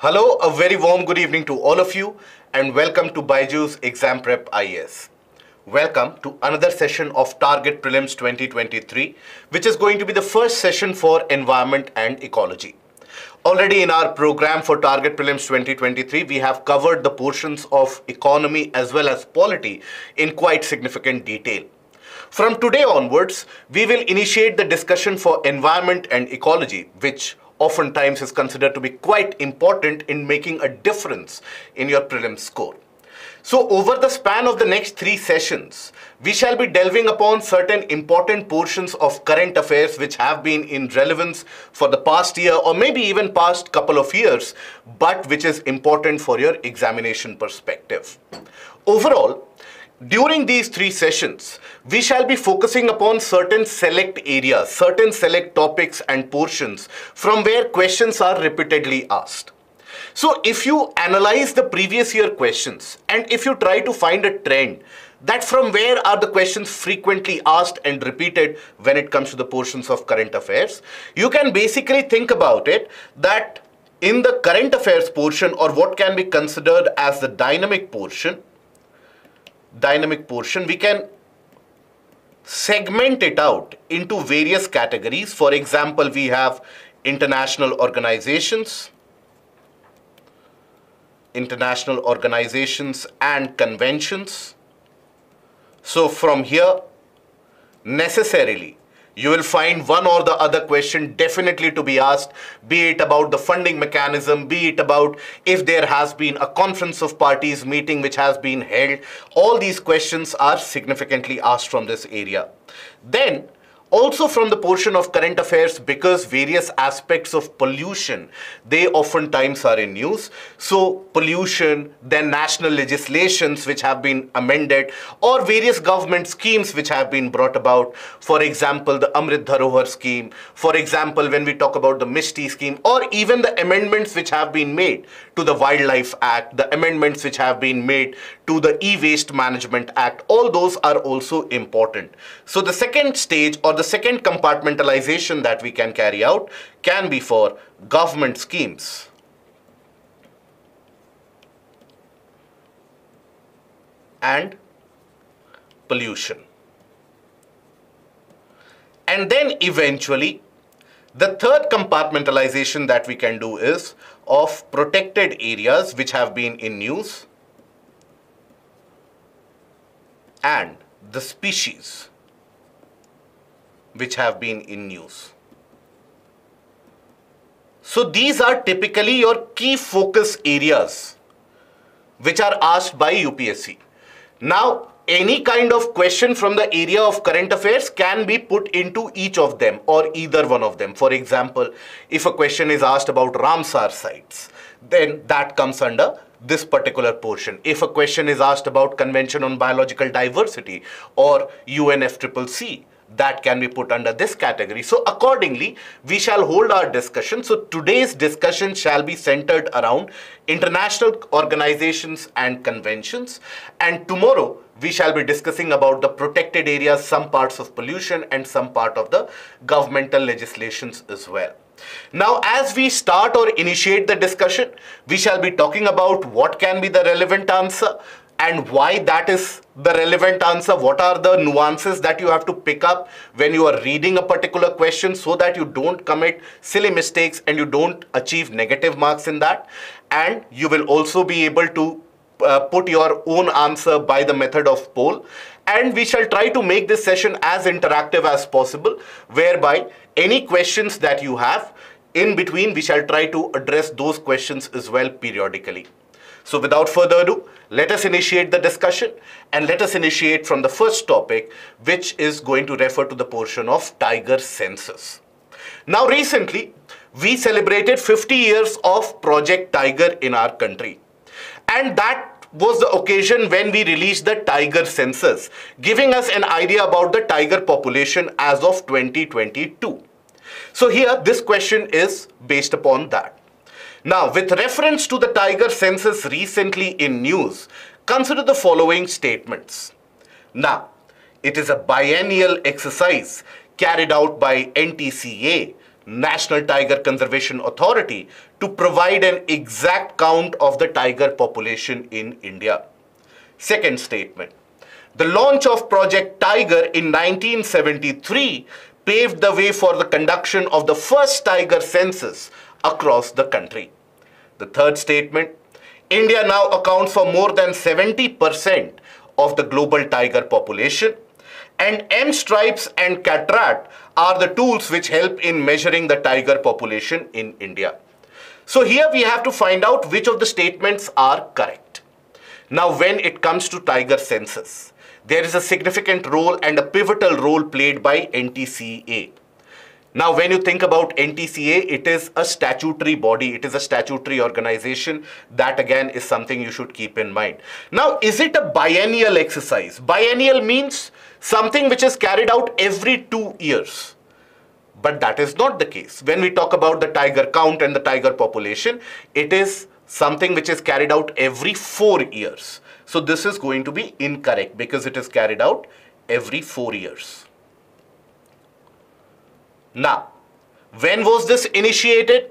Hello, a very warm good evening to all of you and welcome to Byju's Exam Prep IAS. Welcome to another session of Target Prelims 2023, which is going to be the first session for environment and ecology. Already in our program for Target Prelims 2023, we have covered the portions of economy as well as polity in quite significant detail. From today onwards, we will initiate the discussion for environment and ecology, which oftentimes is considered to be quite important in making a difference in your prelim score. So over the span of the next three sessions, we shall be delving upon certain important portions of current affairs which have been in relevance for the past year or maybe even past couple of years, but which is important for your examination perspective. Overall, during these three sessions, we shall be focusing upon certain select areas, certain select topics and portions from where questions are repeatedly asked. So if you analyze the previous year questions and if you try to find a trend that from where are the questions frequently asked and repeated when it comes to the portions of current affairs, you can basically think about it that in the current affairs portion or what can be considered as the dynamic portion, dynamic portion, we can segment it out into various categories. For example, we have international organizations, international organizations and conventions. So from here, necessarily, you will find one or the other question definitely to be asked, be it about the funding mechanism, be it about if there has been a conference of parties meeting which has been held. All these questions are significantly asked from this area. Then also from the portion of current affairs because various aspects of pollution they oftentimes are in news. So pollution then national legislations which have been amended or various government schemes which have been brought about. For example the amrit dharohar scheme. For example when we talk about the mishti scheme or even the amendments which have been made to the wildlife act the amendments which have been made to the e-waste management act all those are also important so the second stage or the second compartmentalization that we can carry out can be for government schemes. and pollution. And then eventually, the third compartmentalization that we can do is of protected areas which have been in news and the species which have been in news. So these are typically your key focus areas which are asked by UPSC. Now, any kind of question from the area of current affairs can be put into each of them or either one of them. For example, if a question is asked about Ramsar sites, then that comes under this particular portion. If a question is asked about Convention on Biological Diversity or UNFCCC, that can be put under this category. So accordingly, we shall hold our discussion. So today's discussion shall be centered around international organizations and conventions. And tomorrow, we shall be discussing about the protected areas, some parts of pollution and some part of the governmental legislations as well. Now, as we start or initiate the discussion, we shall be talking about what can be the relevant answer, and why that is the relevant answer what are the nuances that you have to pick up when you are reading a particular question so that you don't commit silly mistakes and you don't achieve negative marks in that and you will also be able to uh, put your own answer by the method of poll and we shall try to make this session as interactive as possible whereby any questions that you have in between we shall try to address those questions as well periodically so without further ado, let us initiate the discussion and let us initiate from the first topic, which is going to refer to the portion of tiger census. Now recently, we celebrated 50 years of Project Tiger in our country. And that was the occasion when we released the tiger census, giving us an idea about the tiger population as of 2022. So here, this question is based upon that. Now, with reference to the tiger census recently in news, consider the following statements. Now, it is a biennial exercise carried out by NTCA, National Tiger Conservation Authority to provide an exact count of the tiger population in India. Second statement. The launch of Project Tiger in 1973 paved the way for the conduction of the first tiger census across the country. The third statement, India now accounts for more than 70% of the global tiger population and M stripes and CATRAT are the tools which help in measuring the tiger population in India. So here we have to find out which of the statements are correct. Now when it comes to tiger census, there is a significant role and a pivotal role played by NTCA. Now, when you think about NTCA, it is a statutory body. It is a statutory organization. That again is something you should keep in mind. Now, is it a biennial exercise? Biennial means something which is carried out every two years. But that is not the case. When we talk about the tiger count and the tiger population, it is something which is carried out every four years. So this is going to be incorrect because it is carried out every four years. Now, when was this initiated?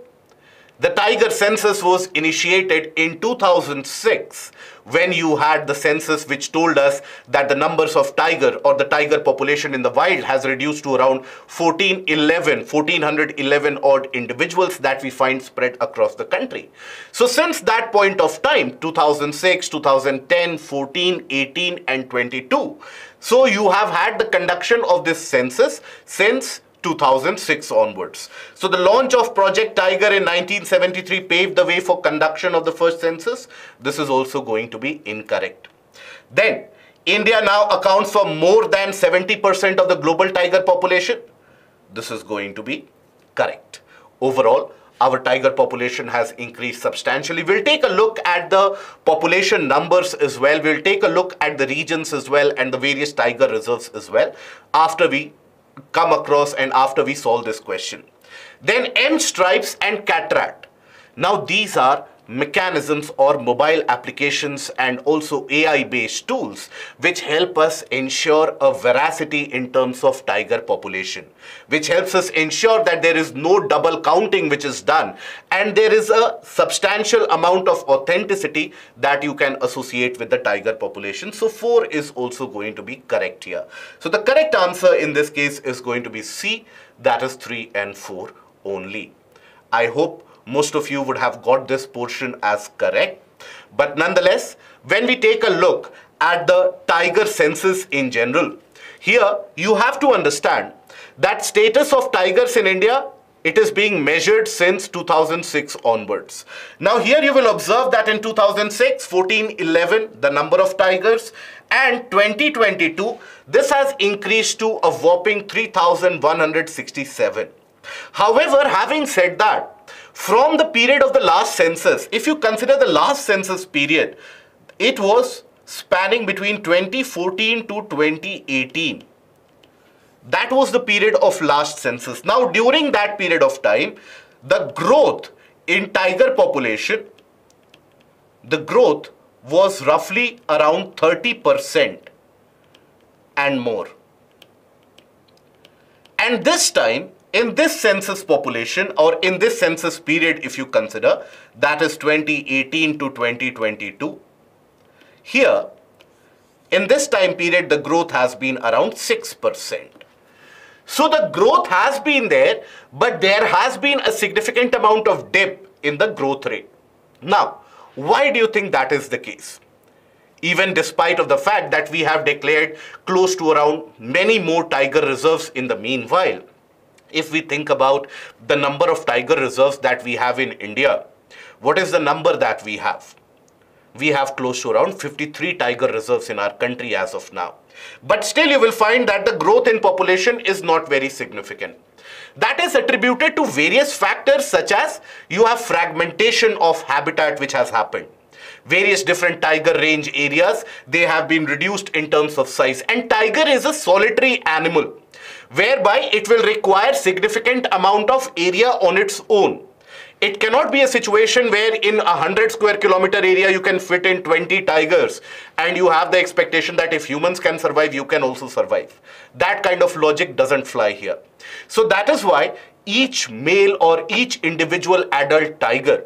The tiger census was initiated in 2006 when you had the census which told us that the numbers of tiger or the tiger population in the wild has reduced to around 1411, 1411 odd individuals that we find spread across the country. So since that point of time, 2006, 2010, 14, 18 and 22, so you have had the conduction of this census since 2006 onwards. So the launch of Project Tiger in 1973 paved the way for conduction of the first census. This is also going to be incorrect. Then, India now accounts for more than 70% of the global tiger population. This is going to be correct. Overall, our tiger population has increased substantially. We'll take a look at the population numbers as well. We'll take a look at the regions as well and the various tiger reserves as well after we come across and after we solve this question. Then M stripes and CATRAT. Now these are mechanisms or mobile applications and also AI based tools which help us ensure a veracity in terms of tiger population which helps us ensure that there is no double counting which is done and there is a substantial amount of authenticity that you can associate with the tiger population. So 4 is also going to be correct here. So the correct answer in this case is going to be C that is 3 and 4 only. I hope most of you would have got this portion as correct. But nonetheless, when we take a look at the tiger census in general, here you have to understand that status of tigers in India it is being measured since 2006 onwards. Now here you will observe that in 2006, 1411, the number of tigers and 2022, this has increased to a whopping 3167. However, having said that, from the period of the last census, if you consider the last census period, it was spanning between 2014 to 2018. That was the period of last census. Now, during that period of time, the growth in tiger population, the growth was roughly around 30% and more. And this time, in this census population or in this census period if you consider that is 2018 to 2022 here in this time period the growth has been around 6%. So the growth has been there but there has been a significant amount of dip in the growth rate. Now why do you think that is the case? Even despite of the fact that we have declared close to around many more tiger reserves in the meanwhile if we think about the number of tiger reserves that we have in India, what is the number that we have? We have close to around 53 tiger reserves in our country as of now. But still you will find that the growth in population is not very significant. That is attributed to various factors such as you have fragmentation of habitat which has happened various different tiger range areas they have been reduced in terms of size and tiger is a solitary animal whereby it will require significant amount of area on its own. It cannot be a situation where in a 100 square kilometer area you can fit in 20 tigers and you have the expectation that if humans can survive, you can also survive. That kind of logic doesn't fly here. So that is why each male or each individual adult tiger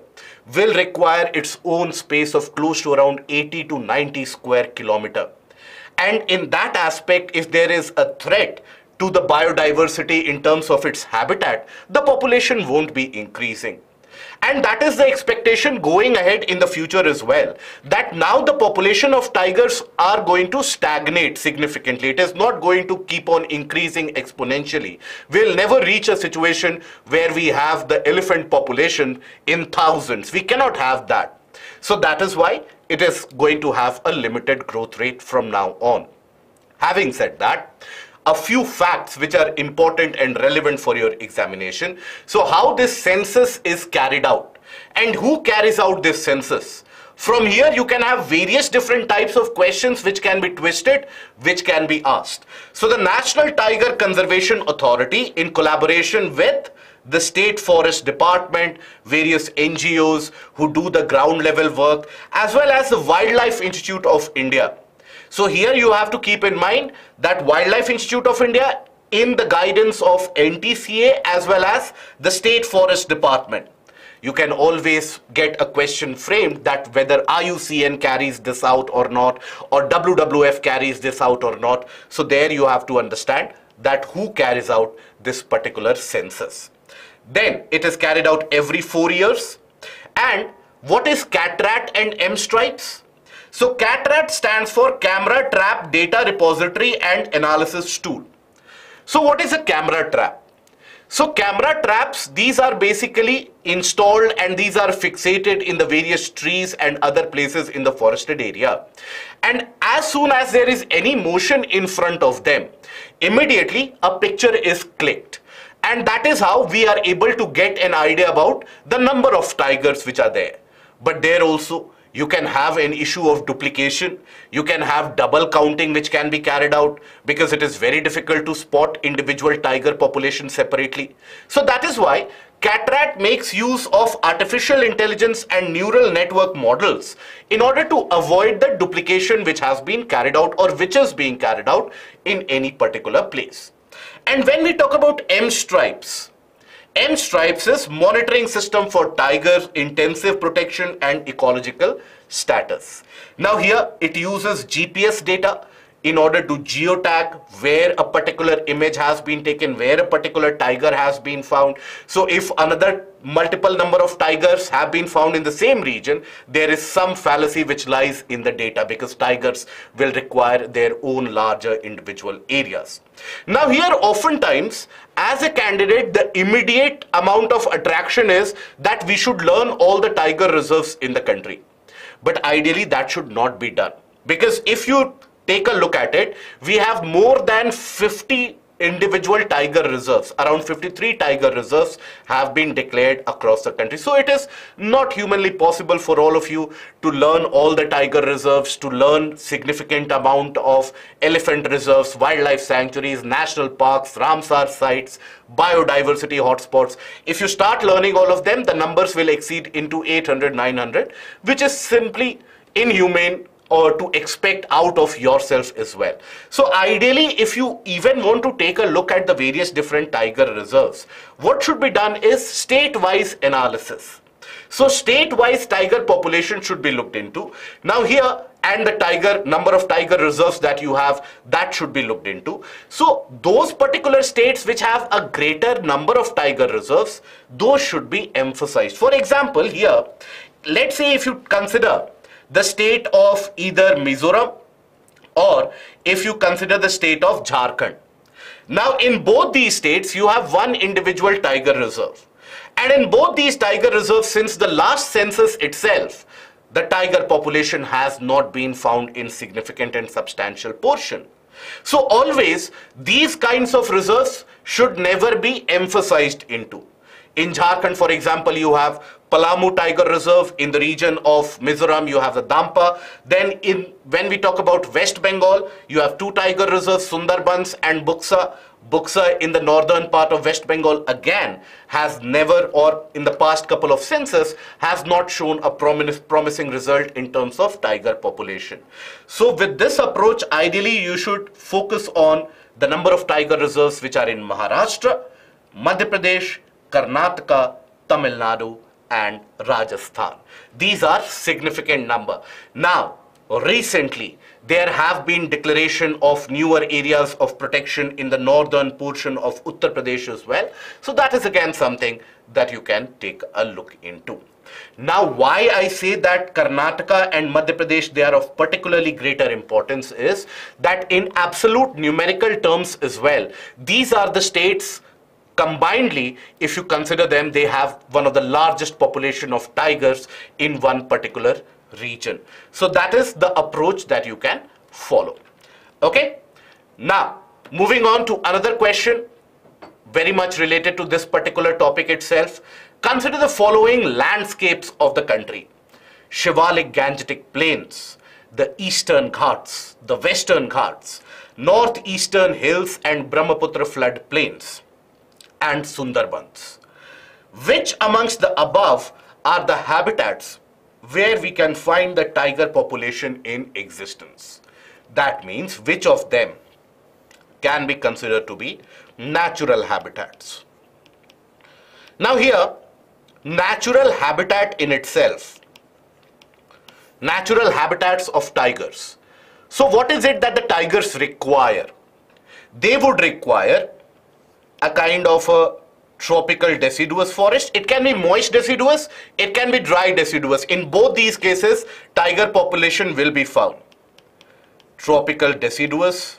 will require its own space of close to around 80 to 90 square kilometer. And in that aspect, if there is a threat to the biodiversity in terms of its habitat, the population won't be increasing. And that is the expectation going ahead in the future as well. That now the population of tigers are going to stagnate significantly. It is not going to keep on increasing exponentially. We'll never reach a situation where we have the elephant population in thousands. We cannot have that. So that is why it is going to have a limited growth rate from now on. Having said that, a few facts which are important and relevant for your examination. So how this census is carried out and who carries out this census. From here, you can have various different types of questions which can be twisted, which can be asked. So the National Tiger Conservation Authority in collaboration with the State Forest Department, various NGOs who do the ground level work, as well as the Wildlife Institute of India so here you have to keep in mind that Wildlife Institute of India in the guidance of NTCA as well as the State Forest Department. You can always get a question framed that whether IUCN carries this out or not or WWF carries this out or not. So there you have to understand that who carries out this particular census. Then it is carried out every four years. And what is CATRAT and M stripes? So CATRAT stands for Camera Trap Data Repository and Analysis Tool. So what is a camera trap? So camera traps, these are basically installed and these are fixated in the various trees and other places in the forested area. And as soon as there is any motion in front of them, immediately a picture is clicked. And that is how we are able to get an idea about the number of tigers which are there. But there also you can have an issue of duplication. You can have double counting which can be carried out because it is very difficult to spot individual tiger population separately. So that is why CATRAT makes use of artificial intelligence and neural network models in order to avoid the duplication which has been carried out or which is being carried out in any particular place. And when we talk about M stripes, M stripes is monitoring system for tigers intensive protection and ecological status. Now here it uses GPS data in order to geotag where a particular image has been taken, where a particular tiger has been found. So if another multiple number of tigers have been found in the same region, there is some fallacy which lies in the data because tigers will require their own larger individual areas. Now here oftentimes as a candidate the immediate amount of attraction is that we should learn all the tiger reserves in the country. But ideally that should not be done because if you take a look at it, we have more than 50 individual tiger reserves. Around 53 tiger reserves have been declared across the country. So it is not humanly possible for all of you to learn all the tiger reserves, to learn significant amount of elephant reserves, wildlife sanctuaries, national parks, Ramsar sites, biodiversity hotspots. If you start learning all of them, the numbers will exceed into 800, 900, which is simply inhumane or to expect out of yourself as well. So ideally, if you even want to take a look at the various different tiger reserves, what should be done is state-wise analysis. So state-wise tiger population should be looked into. Now here, and the tiger number of tiger reserves that you have that should be looked into so those particular states which have a greater number of tiger reserves those should be emphasized for example here let's say if you consider the state of either Mizoram or if you consider the state of Jharkhand. Now in both these states you have one individual tiger reserve and in both these tiger reserves since the last census itself the tiger population has not been found in significant and substantial portion. So always these kinds of reserves should never be emphasized into. In Jharkhand, for example, you have Palamu Tiger Reserve. In the region of Mizoram, you have the Dampa. Then in when we talk about West Bengal, you have two tiger reserves, Sundarbans and Buxa. Buxa in the northern part of West Bengal again has never or in the past couple of census has not shown a promising result in terms of tiger population. So with this approach, ideally you should focus on the number of tiger reserves which are in Maharashtra, Madhya Pradesh, Karnataka, Tamil Nadu, and Rajasthan. These are significant number. Now, recently, there have been declaration of newer areas of protection in the northern portion of Uttar Pradesh as well. So that is again something that you can take a look into. Now, why I say that Karnataka and Madhya Pradesh, they are of particularly greater importance is that in absolute numerical terms as well, these are the states combinedly, if you consider them, they have one of the largest population of tigers in one particular region. So that is the approach that you can follow. Okay. Now, moving on to another question, very much related to this particular topic itself. Consider the following landscapes of the country. Shivalik Gangetic Plains, the Eastern Ghats, the Western Ghats, Northeastern Hills and Brahmaputra Flood Plains, and Sundarbans. Which amongst the above are the habitats where we can find the tiger population in existence? That means which of them can be considered to be natural habitats. Now here, natural habitat in itself, natural habitats of tigers. So what is it that the tigers require? They would require a kind of a tropical deciduous forest. It can be moist deciduous, it can be dry deciduous. In both these cases, tiger population will be found. Tropical deciduous.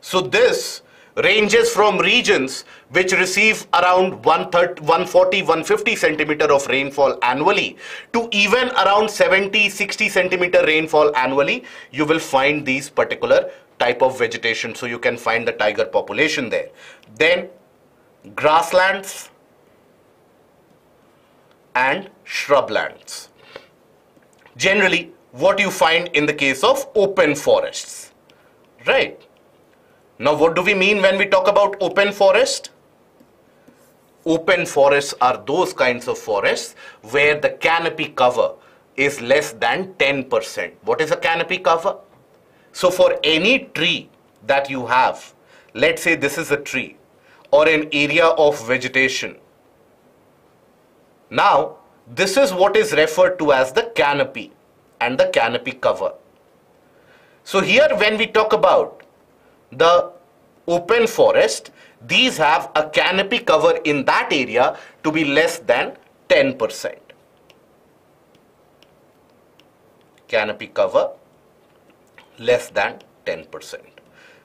So this ranges from regions which receive around 140 150 centimeter of rainfall annually to even around 70 60 centimeter rainfall annually you will find these particular type of vegetation so you can find the tiger population there then grasslands and shrublands generally what you find in the case of open forests right now, what do we mean when we talk about open forest? Open forests are those kinds of forests where the canopy cover is less than 10%. What is a canopy cover? So for any tree that you have, let's say this is a tree or an area of vegetation. Now, this is what is referred to as the canopy and the canopy cover. So here when we talk about the open forest, these have a canopy cover in that area to be less than 10%. Canopy cover less than 10%.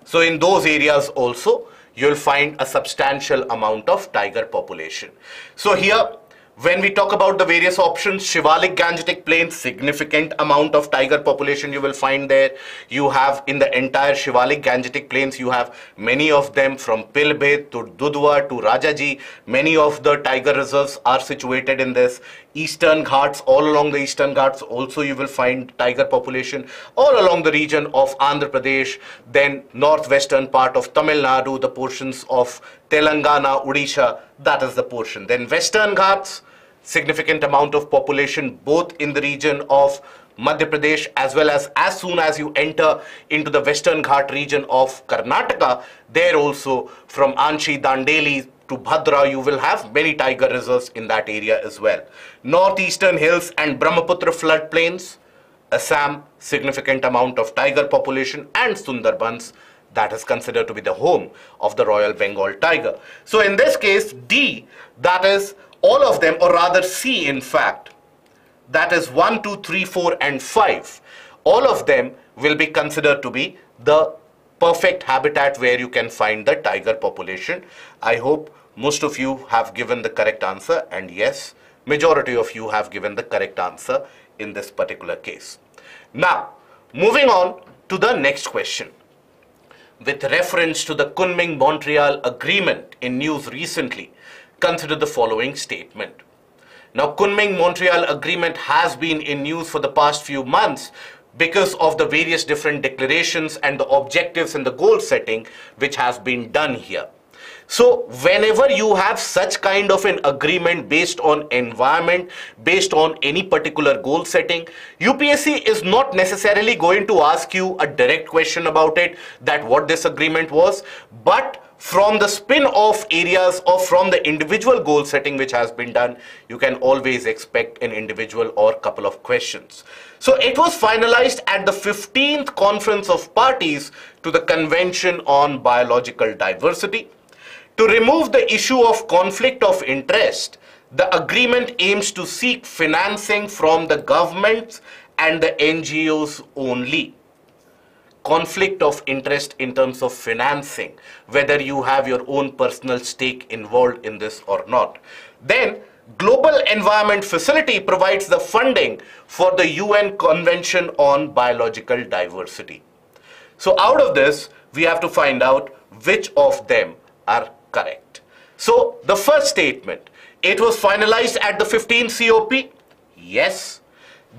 So in those areas also, you'll find a substantial amount of tiger population. So here when we talk about the various options, Shivalik Gangetic Plains, significant amount of tiger population you will find there. You have in the entire Shivalik Gangetic Plains, you have many of them from Pilibhit to Dudhwa to Rajaji. Many of the tiger reserves are situated in this. Eastern Ghats, all along the Eastern Ghats also you will find tiger population. All along the region of Andhra Pradesh, then northwestern part of Tamil Nadu, the portions of Telangana, Odisha, that is the portion. Then Western Ghats, significant amount of population both in the region of Madhya Pradesh as well as as soon as you enter into the Western Ghat region of Karnataka, there also from Anshi, Dandeli to Bhadra, you will have many tiger reserves in that area as well. Northeastern hills and Brahmaputra floodplains, Assam, significant amount of tiger population and Sundarbans, that is considered to be the home of the Royal Bengal tiger. So in this case, D, that is all of them, or rather C in fact, that is 1, 2, 3, 4 and 5, all of them will be considered to be the perfect habitat where you can find the tiger population. I hope most of you have given the correct answer and yes, majority of you have given the correct answer in this particular case. Now, moving on to the next question. With reference to the Kunming-Montreal Agreement in news recently, consider the following statement. Now, Kunming-Montreal Agreement has been in news for the past few months because of the various different declarations and the objectives and the goal setting which has been done here. So whenever you have such kind of an agreement based on environment, based on any particular goal setting, UPSC is not necessarily going to ask you a direct question about it, that what this agreement was, but from the spin-off areas or from the individual goal setting which has been done, you can always expect an individual or couple of questions. So it was finalized at the 15th Conference of Parties to the Convention on Biological Diversity. To remove the issue of conflict of interest, the agreement aims to seek financing from the governments and the NGOs only conflict of interest in terms of financing, whether you have your own personal stake involved in this or not. Then, Global Environment Facility provides the funding for the UN Convention on Biological Diversity. So out of this, we have to find out which of them are correct. So the first statement, it was finalized at the 15 COP? Yes.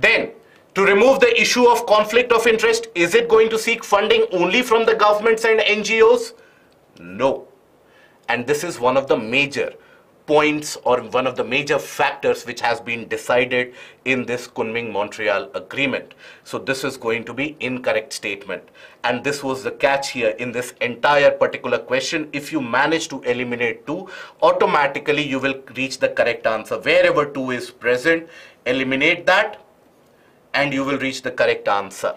Then to remove the issue of conflict of interest, is it going to seek funding only from the governments and NGOs? No. And this is one of the major points or one of the major factors which has been decided in this Kunming-Montreal agreement. So this is going to be incorrect statement. And this was the catch here in this entire particular question. If you manage to eliminate 2, automatically you will reach the correct answer. Wherever 2 is present, eliminate that and you will reach the correct answer.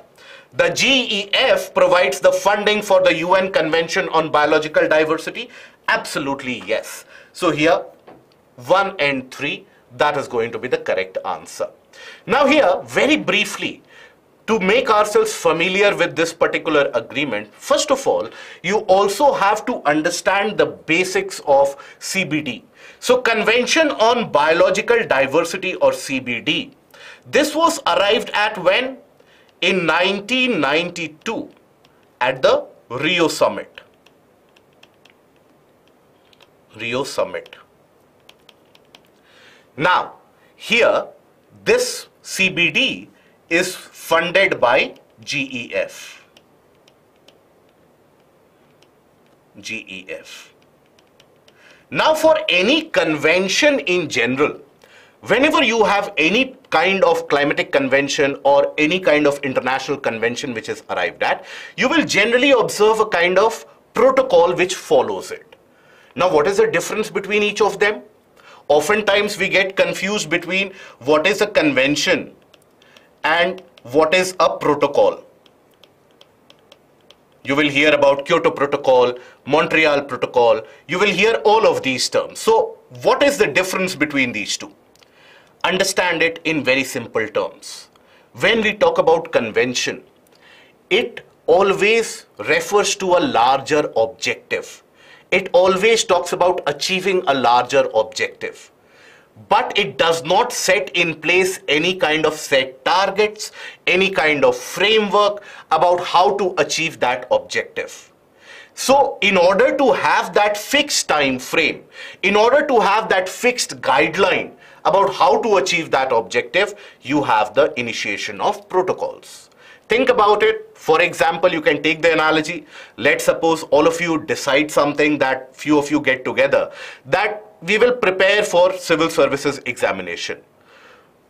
The GEF provides the funding for the UN Convention on Biological Diversity? Absolutely yes. So here, 1 and 3, that is going to be the correct answer. Now here, very briefly, to make ourselves familiar with this particular agreement, first of all, you also have to understand the basics of CBD. So Convention on Biological Diversity or CBD this was arrived at when? In 1992 at the Rio Summit. Rio Summit. Now, here, this CBD is funded by GEF. GEF. Now, for any convention in general, whenever you have any kind of climatic convention or any kind of international convention which is arrived at, you will generally observe a kind of protocol which follows it. Now, what is the difference between each of them? Oftentimes, we get confused between what is a convention and what is a protocol. You will hear about Kyoto Protocol, Montreal Protocol. You will hear all of these terms. So, what is the difference between these two? Understand it in very simple terms. When we talk about convention, it always refers to a larger objective. It always talks about achieving a larger objective. But it does not set in place any kind of set targets, any kind of framework about how to achieve that objective. So in order to have that fixed time frame, in order to have that fixed guideline about how to achieve that objective, you have the initiation of protocols. Think about it. For example, you can take the analogy. Let's suppose all of you decide something that few of you get together that we will prepare for civil services examination.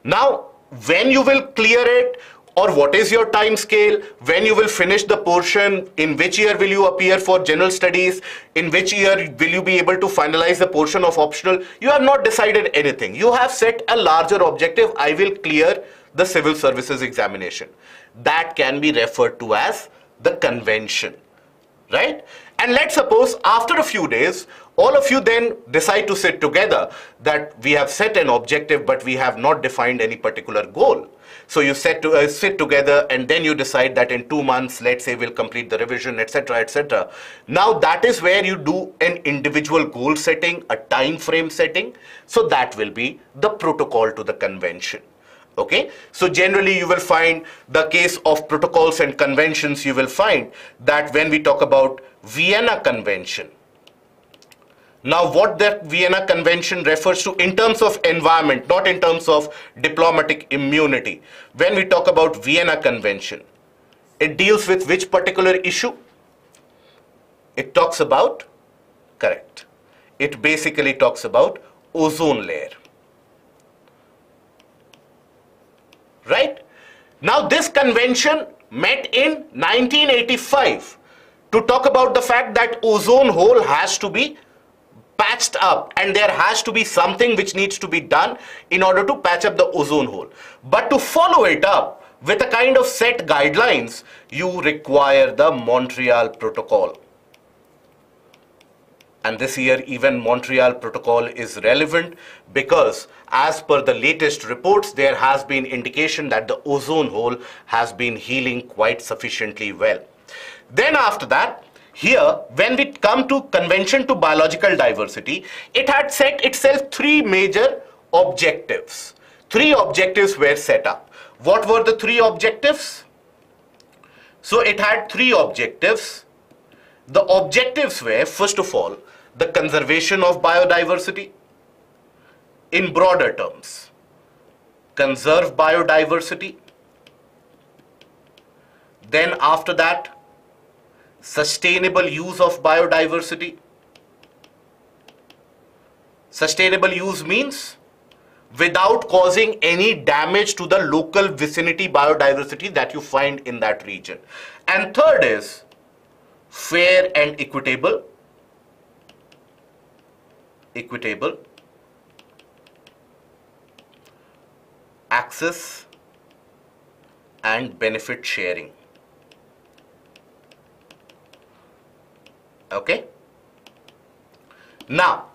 Now, when you will clear it, or what is your time scale? When you will finish the portion? In which year will you appear for general studies? In which year will you be able to finalize the portion of optional? You have not decided anything. You have set a larger objective. I will clear the civil services examination. That can be referred to as the convention. Right? And let's suppose after a few days all of you then decide to sit together that we have set an objective but we have not defined any particular goal so you set to, uh, sit together and then you decide that in two months, let's say we'll complete the revision, etc., etc. Now that is where you do an individual goal setting, a time frame setting. So that will be the protocol to the convention. Okay, so generally you will find the case of protocols and conventions, you will find that when we talk about Vienna Convention, now, what that Vienna Convention refers to in terms of environment, not in terms of diplomatic immunity. When we talk about Vienna Convention, it deals with which particular issue? It talks about, correct, it basically talks about ozone layer. Right? Now, this convention met in 1985 to talk about the fact that ozone hole has to be patched up and there has to be something which needs to be done in order to patch up the ozone hole. But to follow it up with a kind of set guidelines, you require the Montreal Protocol. And this year, even Montreal Protocol is relevant because as per the latest reports, there has been indication that the ozone hole has been healing quite sufficiently well. Then after that, here, when we come to Convention to Biological Diversity, it had set itself three major objectives. Three objectives were set up. What were the three objectives? So it had three objectives. The objectives were, first of all, the conservation of biodiversity in broader terms. Conserve biodiversity. Then after that, sustainable use of biodiversity. Sustainable use means without causing any damage to the local vicinity biodiversity that you find in that region. And third is fair and equitable equitable access and benefit sharing okay now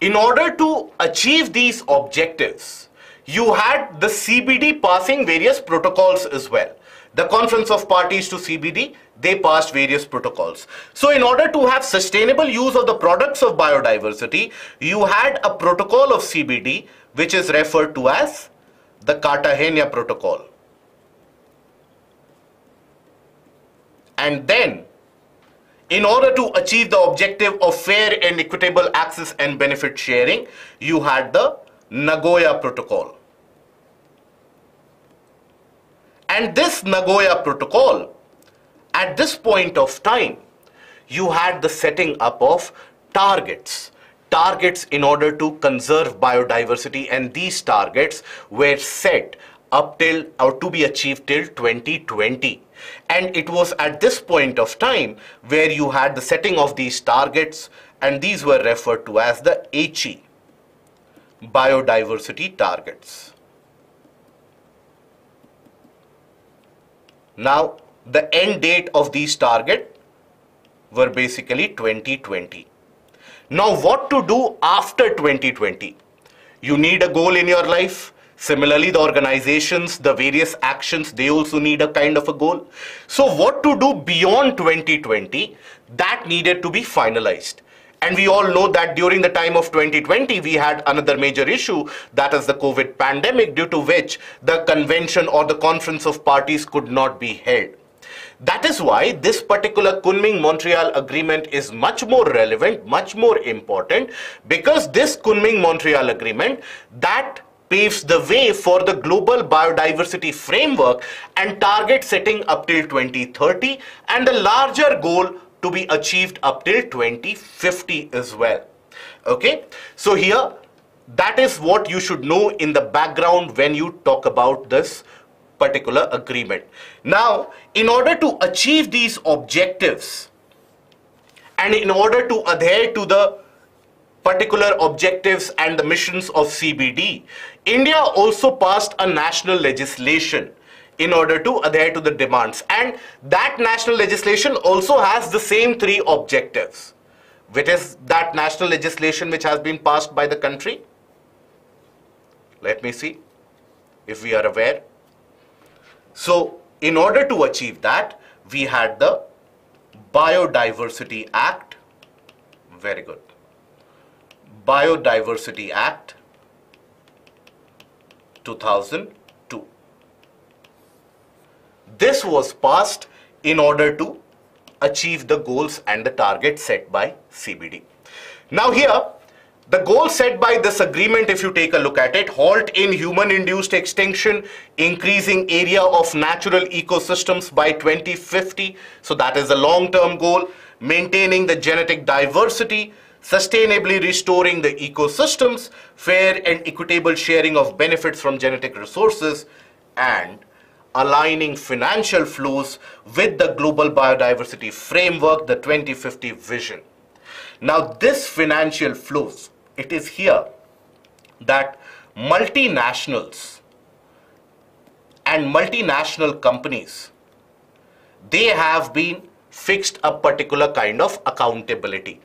in order to achieve these objectives you had the CBD passing various protocols as well the conference of parties to CBD, they passed various protocols. So in order to have sustainable use of the products of biodiversity, you had a protocol of CBD, which is referred to as the Cartagena Protocol. And then, in order to achieve the objective of fair and equitable access and benefit sharing, you had the Nagoya Protocol. And this Nagoya Protocol, at this point of time, you had the setting up of targets. Targets in order to conserve biodiversity and these targets were set up till or to be achieved till 2020. And it was at this point of time where you had the setting of these targets and these were referred to as the Aichi, biodiversity targets. Now, the end date of these target were basically 2020. Now, what to do after 2020? You need a goal in your life. Similarly, the organizations, the various actions, they also need a kind of a goal. So what to do beyond 2020, that needed to be finalized. And we all know that during the time of 2020, we had another major issue, that is the COVID pandemic, due to which the convention or the conference of parties could not be held. That is why this particular Kunming-Montreal agreement is much more relevant, much more important, because this Kunming-Montreal agreement, that paves the way for the global biodiversity framework and target setting up till 2030 and the larger goal to be achieved up till 2050 as well. Okay, so here that is what you should know in the background when you talk about this particular agreement. Now, in order to achieve these objectives and in order to adhere to the particular objectives and the missions of CBD, India also passed a national legislation in order to adhere to the demands. And that national legislation also has the same three objectives. Which is that national legislation which has been passed by the country? Let me see if we are aware. So, in order to achieve that, we had the Biodiversity Act. Very good. Biodiversity Act 2000 this was passed in order to achieve the goals and the targets set by CBD. Now here, the goal set by this agreement, if you take a look at it, halt in human-induced extinction, increasing area of natural ecosystems by 2050. So that is a long-term goal. Maintaining the genetic diversity, sustainably restoring the ecosystems, fair and equitable sharing of benefits from genetic resources, and aligning financial flows with the global biodiversity framework, the 2050 vision. Now this financial flows, it is here that multinationals and multinational companies, they have been fixed a particular kind of accountability.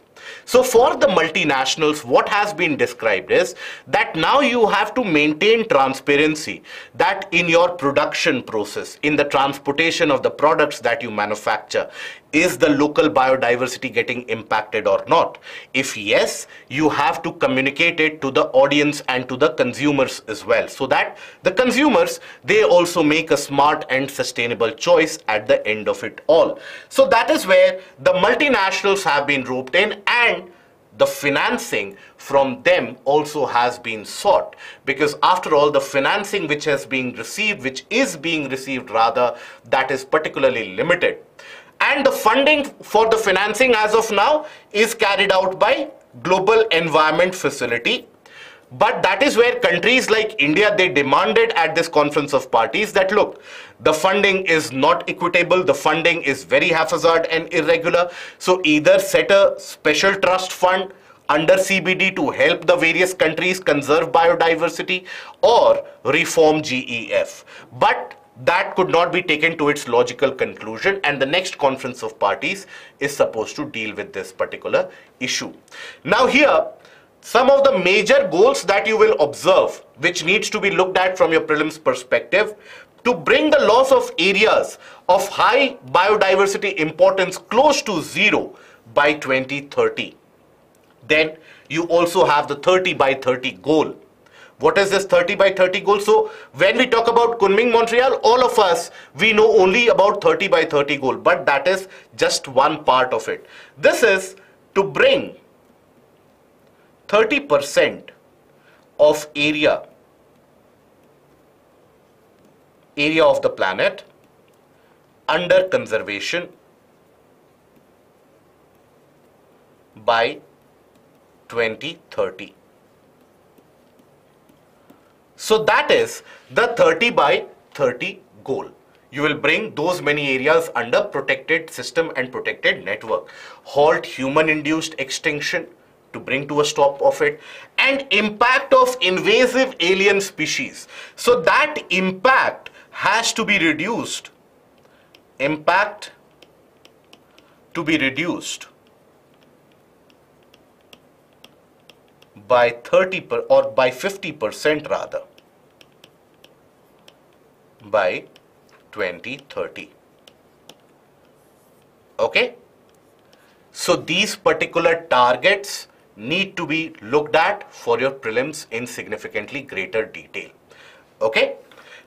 So for the multinationals, what has been described is that now you have to maintain transparency that in your production process, in the transportation of the products that you manufacture, is the local biodiversity getting impacted or not? If yes, you have to communicate it to the audience and to the consumers as well so that the consumers, they also make a smart and sustainable choice at the end of it all. So that is where the multinationals have been roped in and the financing from them also has been sought because after all the financing which has been received which is being received rather that is particularly limited and the funding for the financing as of now is carried out by global environment facility but that is where countries like India, they demanded at this conference of parties that look, the funding is not equitable, the funding is very haphazard and irregular. So either set a special trust fund under CBD to help the various countries conserve biodiversity or reform GEF. But that could not be taken to its logical conclusion and the next conference of parties is supposed to deal with this particular issue. Now here, some of the major goals that you will observe which needs to be looked at from your prelims perspective to bring the loss of areas of high biodiversity importance close to zero by 2030. Then you also have the 30 by 30 goal. What is this 30 by 30 goal? So when we talk about Kunming Montreal, all of us, we know only about 30 by 30 goal, but that is just one part of it. This is to bring 30% of area area of the planet under conservation by 2030. So that is the 30 by 30 goal. You will bring those many areas under protected system and protected network. Halt human-induced extinction to bring to a stop of it and impact of invasive alien species. So that impact has to be reduced. Impact to be reduced by 30 per, or by 50 percent rather by 2030 okay? So these particular targets need to be looked at for your prelims in significantly greater detail. Okay?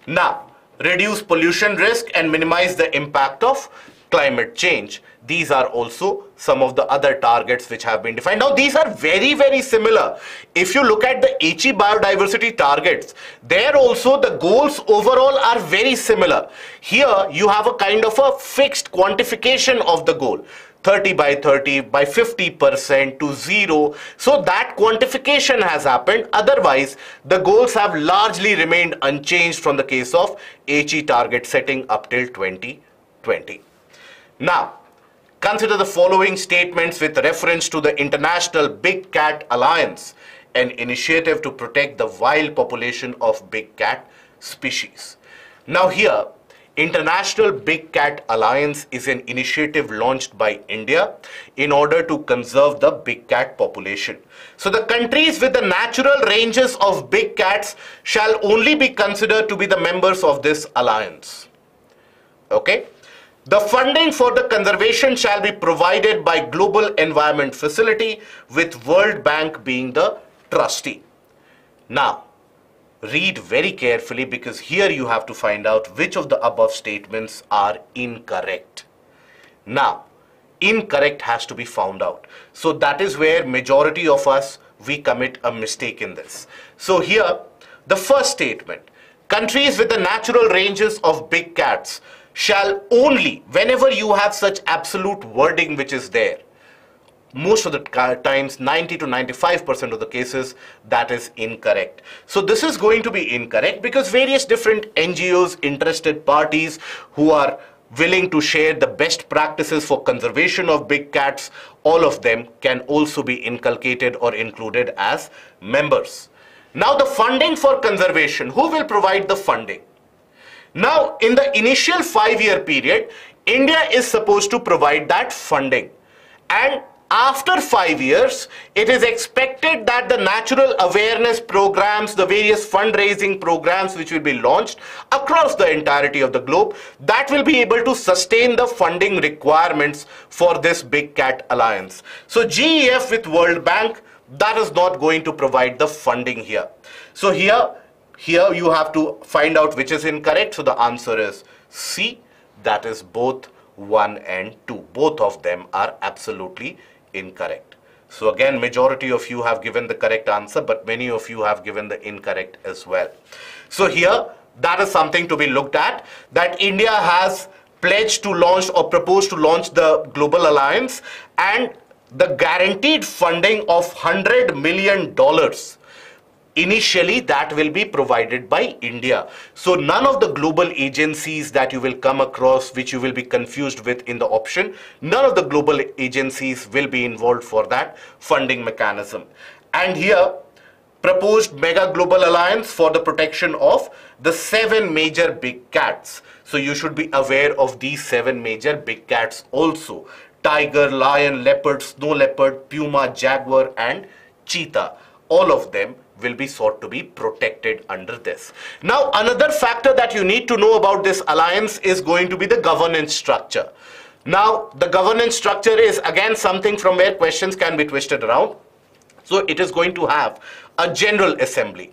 Now reduce pollution risk and minimize the impact of climate change. These are also some of the other targets which have been defined. Now, these are very, very similar. If you look at the Aichi biodiversity targets, there also the goals overall are very similar. Here, you have a kind of a fixed quantification of the goal. 30 by 30 by 50% to zero. So that quantification has happened. Otherwise, the goals have largely remained unchanged from the case of Aichi target setting up till 2020. Now, Consider the following statements with reference to the International Big Cat Alliance, an initiative to protect the wild population of big cat species. Now here, International Big Cat Alliance is an initiative launched by India in order to conserve the big cat population. So the countries with the natural ranges of big cats shall only be considered to be the members of this alliance. Okay. The funding for the conservation shall be provided by Global Environment Facility with World Bank being the trustee. Now, read very carefully because here you have to find out which of the above statements are incorrect. Now, incorrect has to be found out. So that is where majority of us, we commit a mistake in this. So here, the first statement, countries with the natural ranges of big cats shall only, whenever you have such absolute wording which is there, most of the times 90 to 95% of the cases that is incorrect. So this is going to be incorrect because various different ngos interested parties who are willing to share the best practices for conservation of big cats all of them can also be inculcated or included as members. Now the funding for conservation who will provide the funding now in the initial 5 year period india is supposed to provide that funding and after five years, it is expected that the natural awareness programs, the various fundraising programs which will be launched across the entirety of the globe, that will be able to sustain the funding requirements for this Big Cat Alliance. So GEF with World Bank, that is not going to provide the funding here. So here, here you have to find out which is incorrect. So the answer is C, that is both 1 and 2. Both of them are absolutely incorrect. So again, majority of you have given the correct answer, but many of you have given the incorrect as well. So here, that is something to be looked at, that India has pledged to launch or proposed to launch the Global Alliance and the guaranteed funding of $100 million initially that will be provided by India. So none of the global agencies that you will come across which you will be confused with in the option, none of the global agencies will be involved for that funding mechanism. And here proposed mega global alliance for the protection of the seven major big cats. So you should be aware of these seven major big cats also. Tiger, lion, leopard, snow leopard, puma, jaguar and cheetah. All of them will be sought to be protected under this. Now, another factor that you need to know about this alliance is going to be the governance structure. Now, the governance structure is again something from where questions can be twisted around. So it is going to have a general assembly.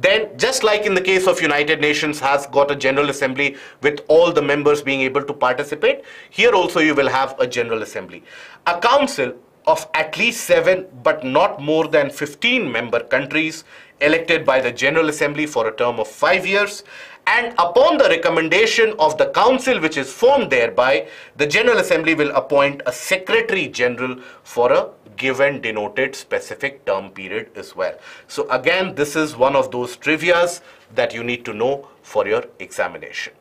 Then, just like in the case of United Nations has got a general assembly with all the members being able to participate, here also you will have a general assembly. A council of at least seven but not more than 15 member countries elected by the General Assembly for a term of five years and upon the recommendation of the council which is formed thereby, the General Assembly will appoint a Secretary General for a given denoted specific term period as well. So again, this is one of those trivias that you need to know for your examination.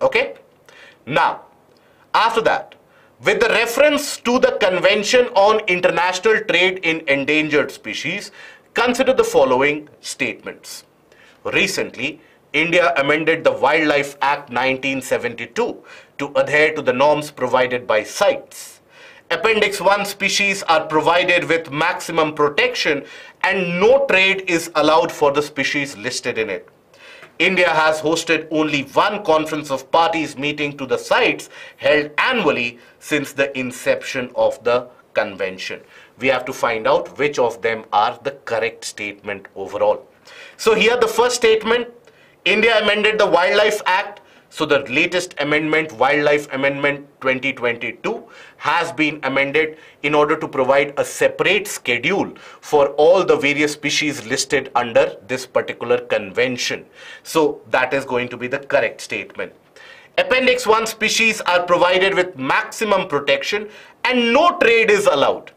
Okay? Now, after that, with the reference to the Convention on International Trade in Endangered Species, consider the following statements. Recently, India amended the Wildlife Act 1972 to adhere to the norms provided by CITES. Appendix 1 species are provided with maximum protection and no trade is allowed for the species listed in it. India has hosted only one conference of parties meeting to the CITES held annually since the inception of the convention. We have to find out which of them are the correct statement overall. So here the first statement, India amended the Wildlife Act so the latest amendment, Wildlife Amendment 2022, has been amended in order to provide a separate schedule for all the various species listed under this particular convention. So that is going to be the correct statement. Appendix 1 species are provided with maximum protection and no trade is allowed.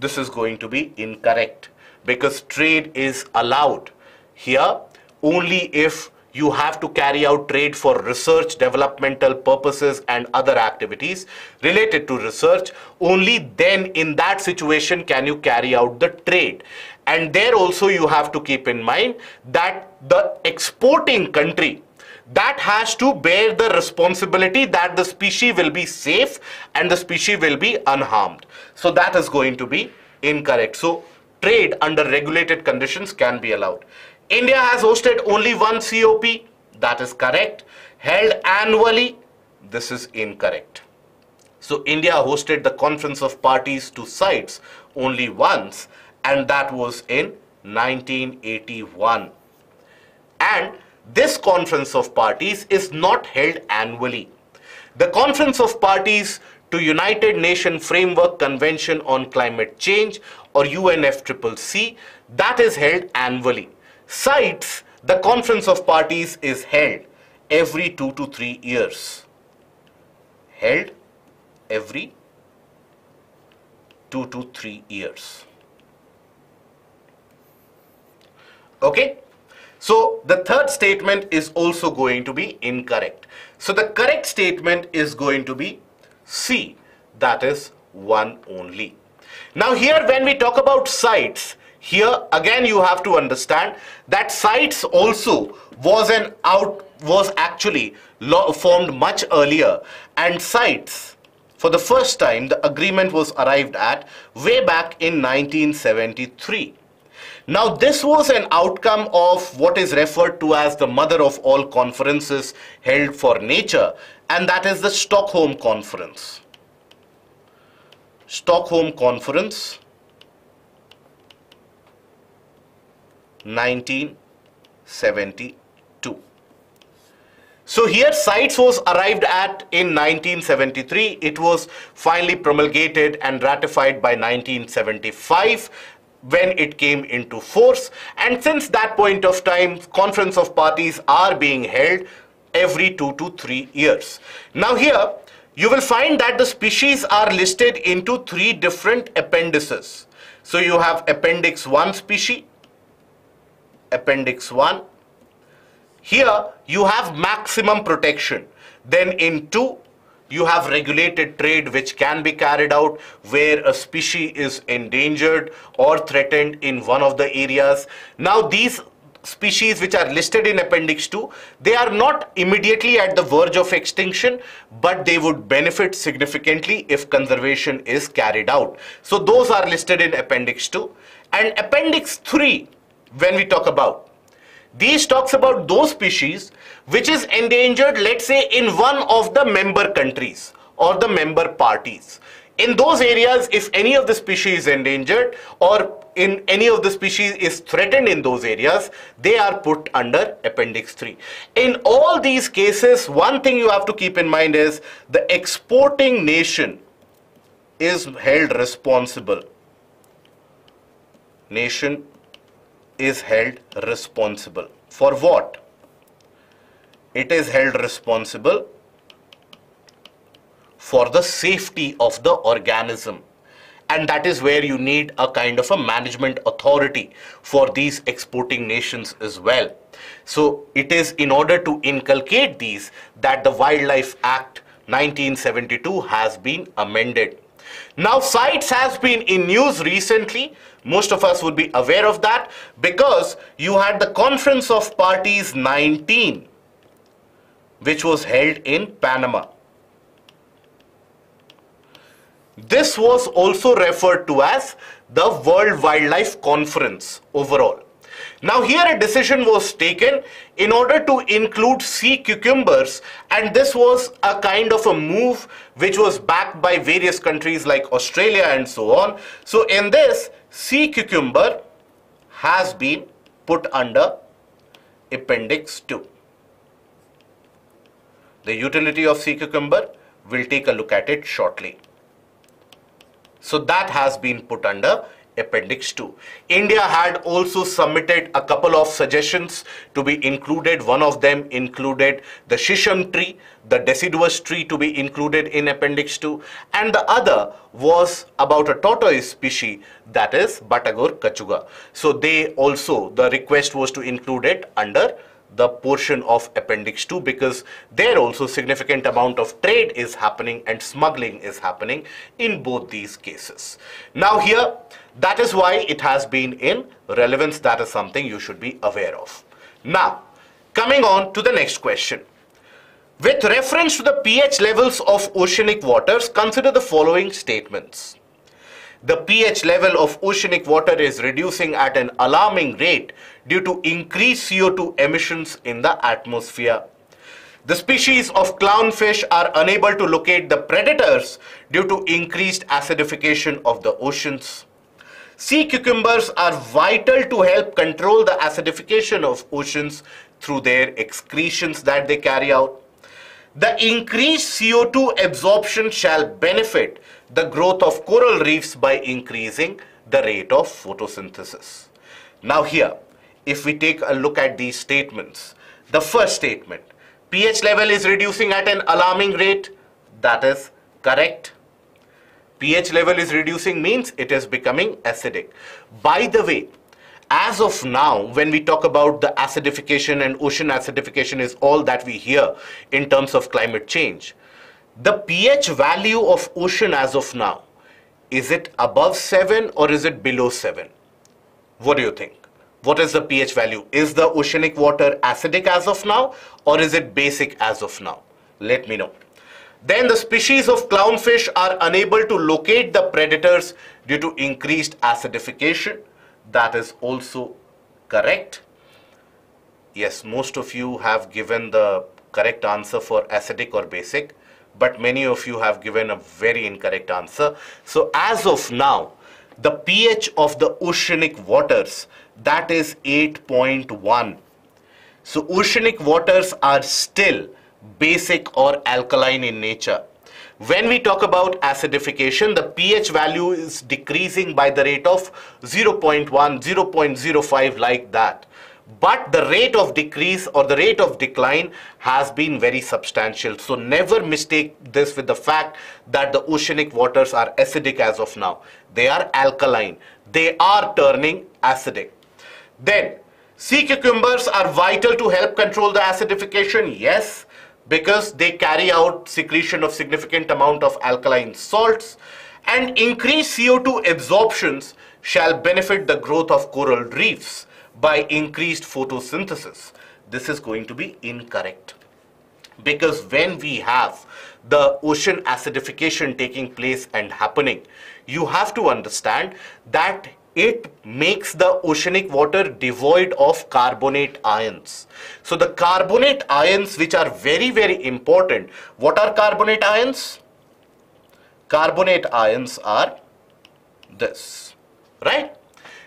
This is going to be incorrect because trade is allowed here only if you have to carry out trade for research, developmental purposes and other activities related to research. Only then in that situation can you carry out the trade. And there also you have to keep in mind that the exporting country that has to bear the responsibility that the species will be safe and the species will be unharmed. So that is going to be incorrect. So trade under regulated conditions can be allowed. India has hosted only one COP. That is correct. Held annually. This is incorrect. So India hosted the conference of parties to CITES only once and that was in 1981. And this conference of parties is not held annually. The conference of parties to United Nations Framework Convention on Climate Change or UNFCCC that is held annually. CITES, the Conference of Parties is held every two to three years. Held every 2 to 3 years. Okay? So the third statement is also going to be incorrect. So the correct statement is going to be C, that is one only. Now here when we talk about CITES, here again you have to understand that CITES also was an out was actually formed much earlier and CITES for the first time the agreement was arrived at way back in 1973 now this was an outcome of what is referred to as the mother of all conferences held for nature and that is the Stockholm Conference. Stockholm Conference 1972. So here CITES was arrived at in 1973. It was finally promulgated and ratified by 1975 when it came into force and since that point of time conference of parties are being held every two to three years. Now here you will find that the species are listed into three different appendices. So you have appendix 1 species, appendix 1. Here you have maximum protection. Then in 2 you have regulated trade which can be carried out where a species is endangered or threatened in one of the areas. Now these species which are listed in appendix 2 they are not immediately at the verge of extinction but they would benefit significantly if conservation is carried out so those are listed in appendix 2 and appendix 3 when we talk about these talks about those species which is endangered, let's say, in one of the member countries or the member parties. In those areas, if any of the species is endangered or in any of the species is threatened in those areas, they are put under Appendix 3. In all these cases, one thing you have to keep in mind is the exporting nation is held responsible. Nation is held responsible. For what? It is held responsible for the safety of the organism. And that is where you need a kind of a management authority for these exporting nations as well. So it is in order to inculcate these that the Wildlife Act 1972 has been amended. Now CITES has been in news recently. Most of us would be aware of that because you had the Conference of Parties 19 which was held in Panama. This was also referred to as the World Wildlife Conference overall. Now here a decision was taken in order to include sea cucumbers and this was a kind of a move which was backed by various countries like Australia and so on. So in this sea cucumber has been put under appendix 2. The utility of sea cucumber, we'll take a look at it shortly. So that has been put under Appendix 2. India had also submitted a couple of suggestions to be included. One of them included the shisham tree, the deciduous tree to be included in Appendix 2 and the other was about a tortoise species that is Batagur kachuga. So they also, the request was to include it under the portion of appendix 2 because there also significant amount of trade is happening and smuggling is happening in both these cases. Now here that is why it has been in relevance that is something you should be aware of. Now coming on to the next question. With reference to the pH levels of oceanic waters consider the following statements the pH level of oceanic water is reducing at an alarming rate due to increased CO2 emissions in the atmosphere. The species of clownfish are unable to locate the predators due to increased acidification of the oceans. Sea cucumbers are vital to help control the acidification of oceans through their excretions that they carry out. The increased CO2 absorption shall benefit the growth of coral reefs by increasing the rate of photosynthesis. Now here, if we take a look at these statements, the first statement, pH level is reducing at an alarming rate, that is correct. pH level is reducing means it is becoming acidic. By the way, as of now, when we talk about the acidification and ocean acidification is all that we hear in terms of climate change. The pH value of ocean as of now, is it above 7 or is it below 7? What do you think? What is the pH value? Is the oceanic water acidic as of now or is it basic as of now? Let me know. Then the species of clownfish are unable to locate the predators due to increased acidification. That is also correct. Yes, most of you have given the correct answer for acidic or basic, but many of you have given a very incorrect answer. So as of now, the pH of the oceanic waters, that is 8.1. So oceanic waters are still basic or alkaline in nature. When we talk about acidification, the pH value is decreasing by the rate of 0.1, 0.05 like that. But the rate of decrease or the rate of decline has been very substantial. So never mistake this with the fact that the oceanic waters are acidic as of now. They are alkaline. They are turning acidic. Then, sea cucumbers are vital to help control the acidification. Yes, because they carry out secretion of significant amount of alkaline salts and increased CO2 absorptions shall benefit the growth of coral reefs by increased photosynthesis. This is going to be incorrect because when we have the ocean acidification taking place and happening, you have to understand that it makes the oceanic water devoid of carbonate ions. So the carbonate ions which are very very important, what are carbonate ions? Carbonate ions are this, right?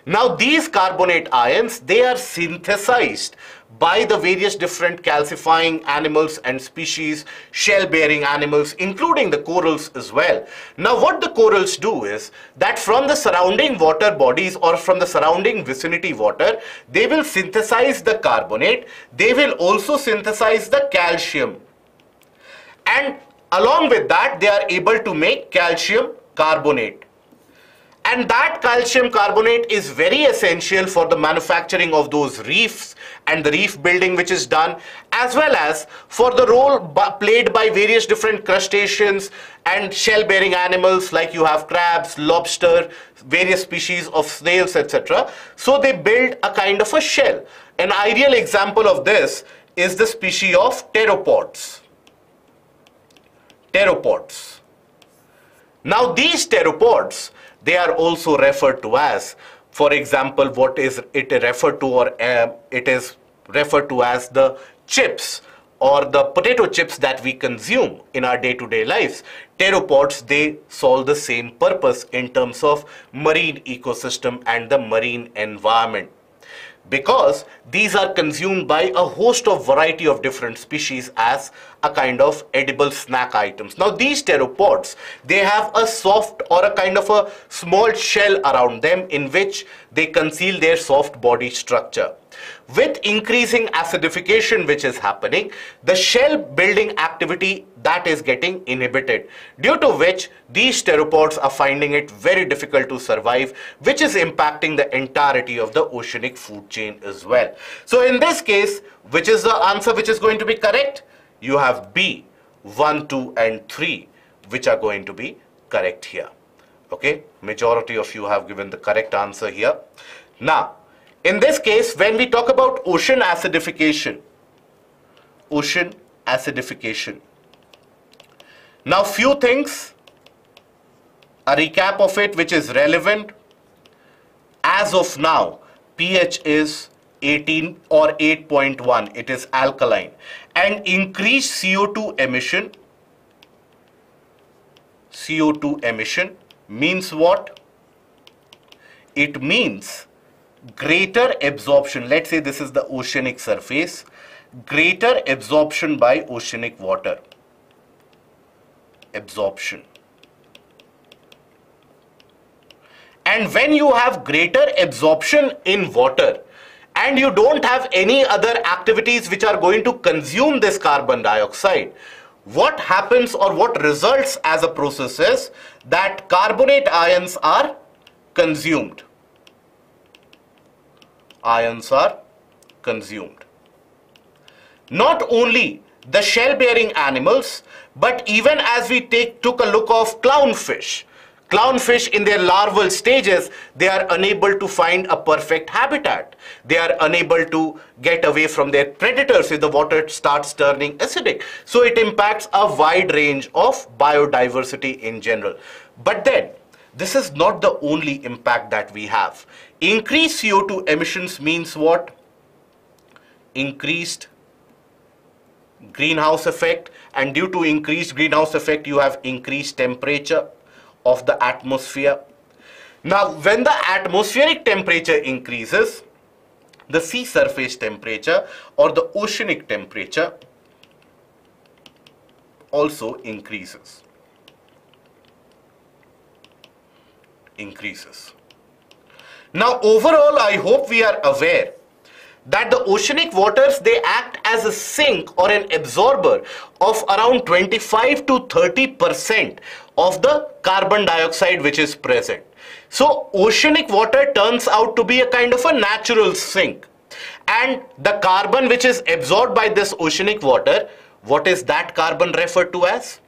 Now these carbonate ions, they are synthesized by the various different calcifying animals and species, shell-bearing animals, including the corals as well. Now what the corals do is that from the surrounding water bodies or from the surrounding vicinity water, they will synthesize the carbonate, they will also synthesize the calcium. And along with that, they are able to make calcium carbonate. And that calcium carbonate is very essential for the manufacturing of those reefs and the reef building which is done as well as for the role played by various different crustaceans and shell bearing animals like you have crabs, lobster, various species of snails etc. So they build a kind of a shell. An ideal example of this is the species of pteropods. Pteropods. Now these pteropods they are also referred to as, for example, what is it referred to or uh, it is referred to as the chips or the potato chips that we consume in our day-to-day -day lives. Pteropods, they solve the same purpose in terms of marine ecosystem and the marine environment because these are consumed by a host of variety of different species as a kind of edible snack items. Now these pteropods, they have a soft or a kind of a small shell around them in which they conceal their soft body structure. With increasing acidification which is happening, the shell building activity that is getting inhibited due to which these pteropods are finding it very difficult to survive which is impacting the entirety of the oceanic food chain as well. So in this case, which is the answer which is going to be correct? You have B, 1, 2 and 3 which are going to be correct here. Okay, majority of you have given the correct answer here. Now, in this case, when we talk about ocean acidification, ocean acidification. Now, few things, a recap of it which is relevant. As of now, pH is 18 or 8.1. It is alkaline. And increased CO2 emission, CO2 emission means what? It means greater absorption, let's say this is the oceanic surface, greater absorption by oceanic water. Absorption. And when you have greater absorption in water and you don't have any other activities which are going to consume this carbon dioxide, what happens or what results as a process is that carbonate ions are consumed. Ions are consumed. Not only the shell-bearing animals, but even as we take, took a look of clownfish, Clownfish in their larval stages, they are unable to find a perfect habitat. They are unable to get away from their predators if the water starts turning acidic. So it impacts a wide range of biodiversity in general. But then, this is not the only impact that we have. Increased CO2 emissions means what? Increased greenhouse effect and due to increased greenhouse effect you have increased temperature of the atmosphere. Now, when the atmospheric temperature increases, the sea surface temperature or the oceanic temperature also increases. Increases. Now, overall, I hope we are aware that the oceanic waters they act as a sink or an absorber of around 25 to 30 percent of the carbon dioxide which is present. So oceanic water turns out to be a kind of a natural sink and the carbon which is absorbed by this oceanic water what is that carbon referred to as?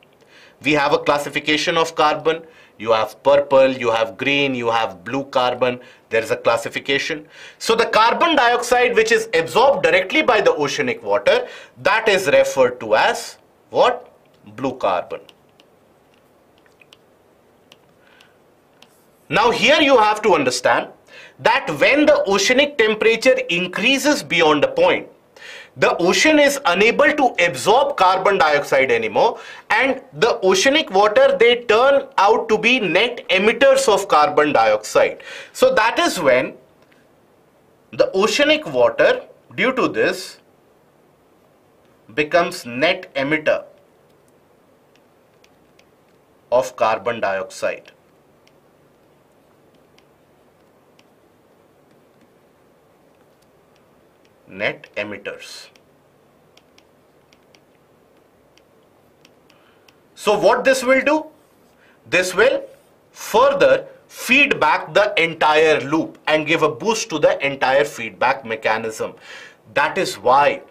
We have a classification of carbon you have purple, you have green, you have blue carbon. There is a classification. So the carbon dioxide which is absorbed directly by the oceanic water, that is referred to as what? Blue carbon. Now here you have to understand that when the oceanic temperature increases beyond a point, the ocean is unable to absorb carbon dioxide anymore and the oceanic water they turn out to be net emitters of carbon dioxide. So that is when the oceanic water due to this becomes net emitter of carbon dioxide. Net emitters. So what this will do? This will further feed back the entire loop and give a boost to the entire feedback mechanism. That is why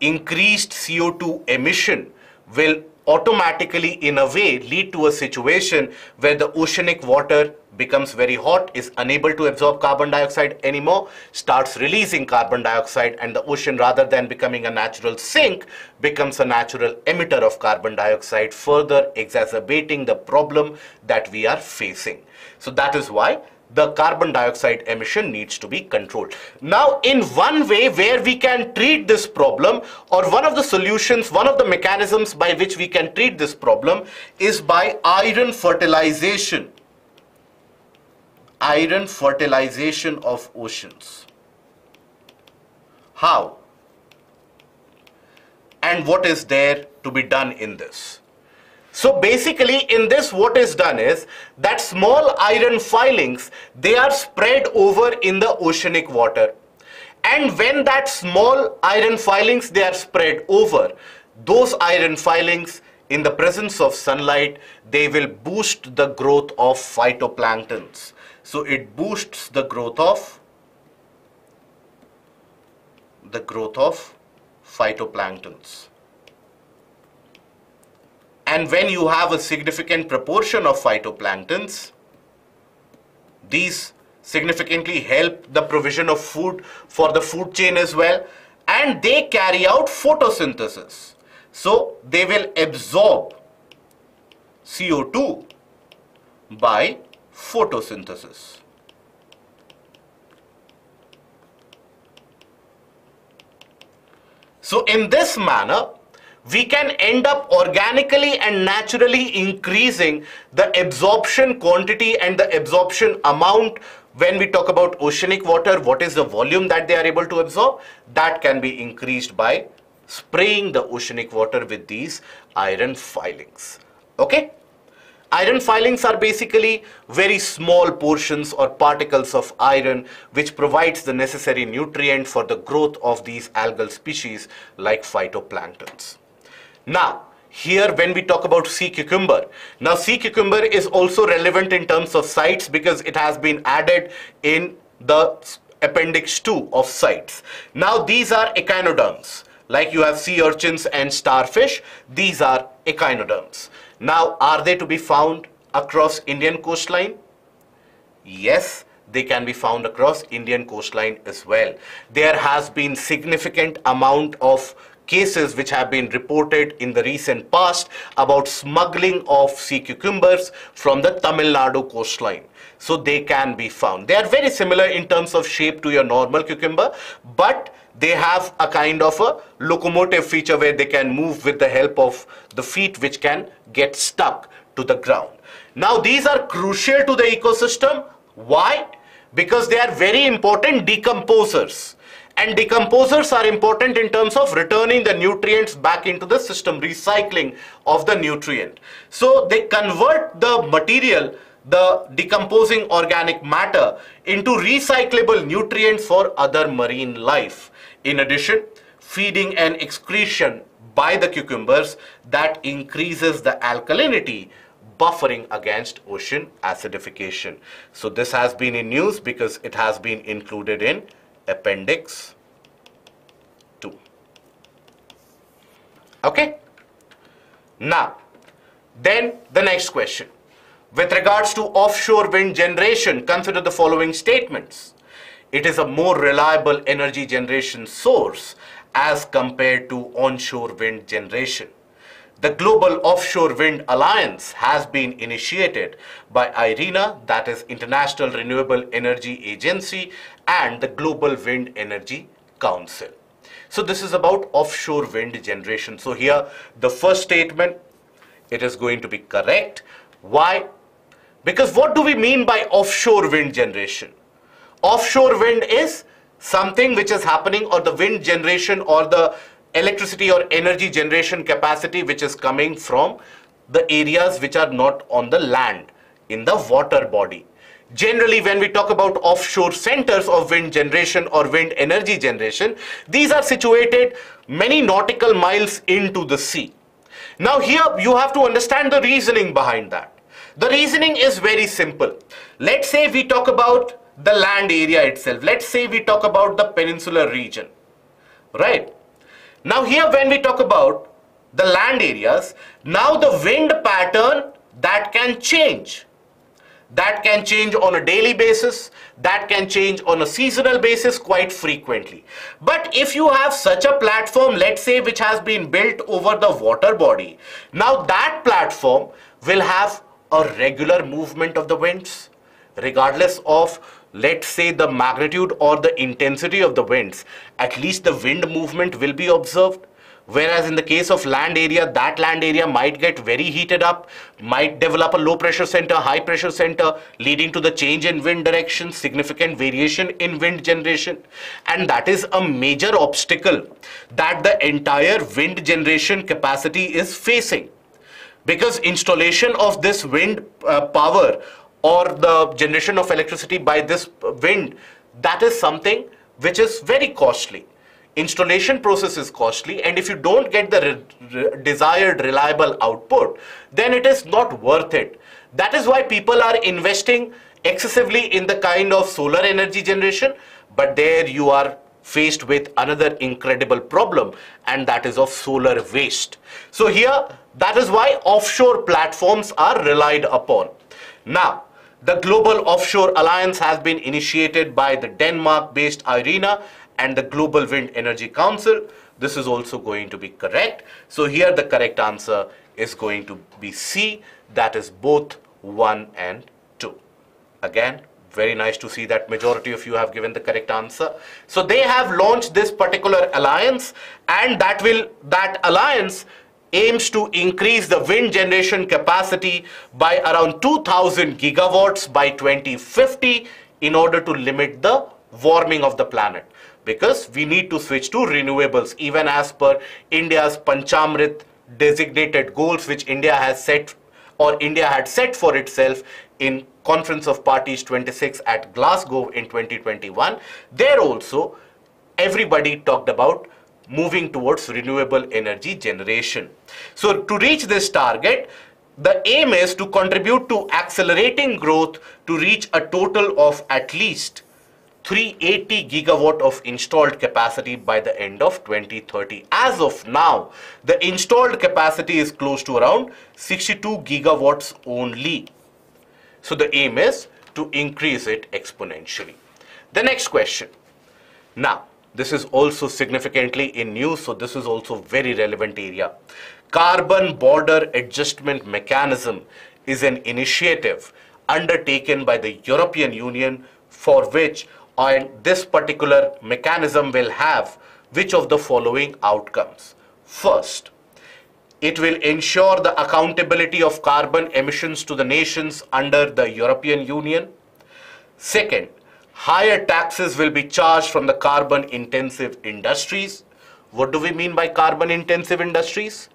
increased CO2 emission will automatically in a way lead to a situation where the oceanic water becomes very hot, is unable to absorb carbon dioxide anymore, starts releasing carbon dioxide and the ocean rather than becoming a natural sink becomes a natural emitter of carbon dioxide further exacerbating the problem that we are facing. So that is why the carbon dioxide emission needs to be controlled. Now, in one way where we can treat this problem or one of the solutions, one of the mechanisms by which we can treat this problem is by iron fertilization. Iron fertilization of oceans. How? And what is there to be done in this? So basically in this what is done is that small iron filings they are spread over in the oceanic water and when that small iron filings they are spread over those iron filings in the presence of sunlight they will boost the growth of phytoplanktons. So it boosts the growth of the growth of phytoplanktons. And when you have a significant proportion of phytoplanktons, these significantly help the provision of food for the food chain as well and they carry out photosynthesis. So they will absorb CO2 by photosynthesis. So in this manner, we can end up organically and naturally increasing the absorption quantity and the absorption amount when we talk about oceanic water, what is the volume that they are able to absorb? That can be increased by spraying the oceanic water with these iron filings. Okay? Iron filings are basically very small portions or particles of iron which provides the necessary nutrient for the growth of these algal species like phytoplanktons. Now, here when we talk about sea cucumber. Now sea cucumber is also relevant in terms of CITES because it has been added in the appendix 2 of CITES. Now these are echinoderms. Like you have sea urchins and starfish, these are echinoderms. Now are they to be found across Indian coastline? Yes, they can be found across Indian coastline as well. There has been significant amount of cases which have been reported in the recent past about smuggling of sea cucumbers from the Tamil Nadu coastline. So they can be found. They are very similar in terms of shape to your normal cucumber, but they have a kind of a locomotive feature where they can move with the help of the feet which can get stuck to the ground. Now these are crucial to the ecosystem. Why? Because they are very important decomposers and decomposers are important in terms of returning the nutrients back into the system, recycling of the nutrient. So they convert the material, the decomposing organic matter into recyclable nutrients for other marine life. In addition, feeding and excretion by the cucumbers that increases the alkalinity buffering against ocean acidification. So this has been in news because it has been included in appendix 2 okay? Now then the next question. With regards to offshore wind generation consider the following statements it is a more reliable energy generation source as compared to onshore wind generation the Global Offshore Wind Alliance has been initiated by IRENA, that is International Renewable Energy Agency, and the Global Wind Energy Council. So this is about offshore wind generation. So here, the first statement, it is going to be correct. Why? Because what do we mean by offshore wind generation? Offshore wind is something which is happening or the wind generation or the electricity or energy generation capacity which is coming from the areas which are not on the land in the water body. Generally, when we talk about offshore centers of wind generation or wind energy generation, these are situated many nautical miles into the sea. Now here you have to understand the reasoning behind that. The reasoning is very simple. Let's say we talk about the land area itself. Let's say we talk about the peninsular region, right? Now here when we talk about the land areas, now the wind pattern that can change. That can change on a daily basis, that can change on a seasonal basis quite frequently. But if you have such a platform, let's say which has been built over the water body, now that platform will have a regular movement of the winds regardless of let's say the magnitude or the intensity of the winds, at least the wind movement will be observed. Whereas in the case of land area, that land area might get very heated up, might develop a low pressure center, high pressure center, leading to the change in wind direction, significant variation in wind generation. And that is a major obstacle that the entire wind generation capacity is facing. Because installation of this wind uh, power or the generation of electricity by this wind, that is something which is very costly. Installation process is costly and if you don't get the re re desired reliable output, then it is not worth it. That is why people are investing excessively in the kind of solar energy generation, but there you are faced with another incredible problem and that is of solar waste. So here, that is why offshore platforms are relied upon. Now, the Global Offshore Alliance has been initiated by the Denmark-based IRENA and the Global Wind Energy Council. This is also going to be correct. So here the correct answer is going to be C. That is both 1 and 2. Again, very nice to see that majority of you have given the correct answer. So they have launched this particular alliance and that will that alliance aims to increase the wind generation capacity by around 2000 gigawatts by 2050 in order to limit the warming of the planet because we need to switch to renewables even as per India's Panchamrit designated goals which India has set or India had set for itself in Conference of Parties 26 at Glasgow in 2021. There also everybody talked about moving towards renewable energy generation. So to reach this target, the aim is to contribute to accelerating growth to reach a total of at least 380 gigawatt of installed capacity by the end of 2030. As of now, the installed capacity is close to around 62 gigawatts only. So the aim is to increase it exponentially. The next question. Now, this is also significantly in news, so this is also very relevant area. Carbon Border Adjustment Mechanism is an initiative undertaken by the European Union for which and this particular mechanism will have which of the following outcomes. First, it will ensure the accountability of carbon emissions to the nations under the European Union. Second, higher taxes will be charged from the carbon intensive industries. What do we mean by carbon intensive industries?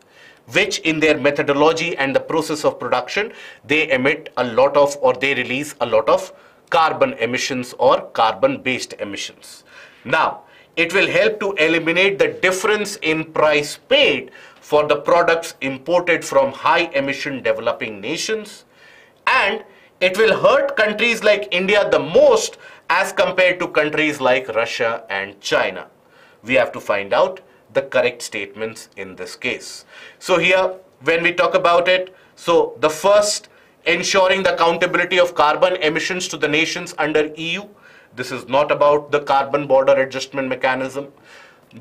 Which in their methodology and the process of production, they emit a lot of or they release a lot of carbon emissions or carbon based emissions. Now, it will help to eliminate the difference in price paid for the products imported from high emission developing nations and it will hurt countries like India the most as compared to countries like Russia and China. We have to find out the correct statements in this case. So here, when we talk about it, so the first ensuring the accountability of carbon emissions to the nations under EU. This is not about the carbon border adjustment mechanism.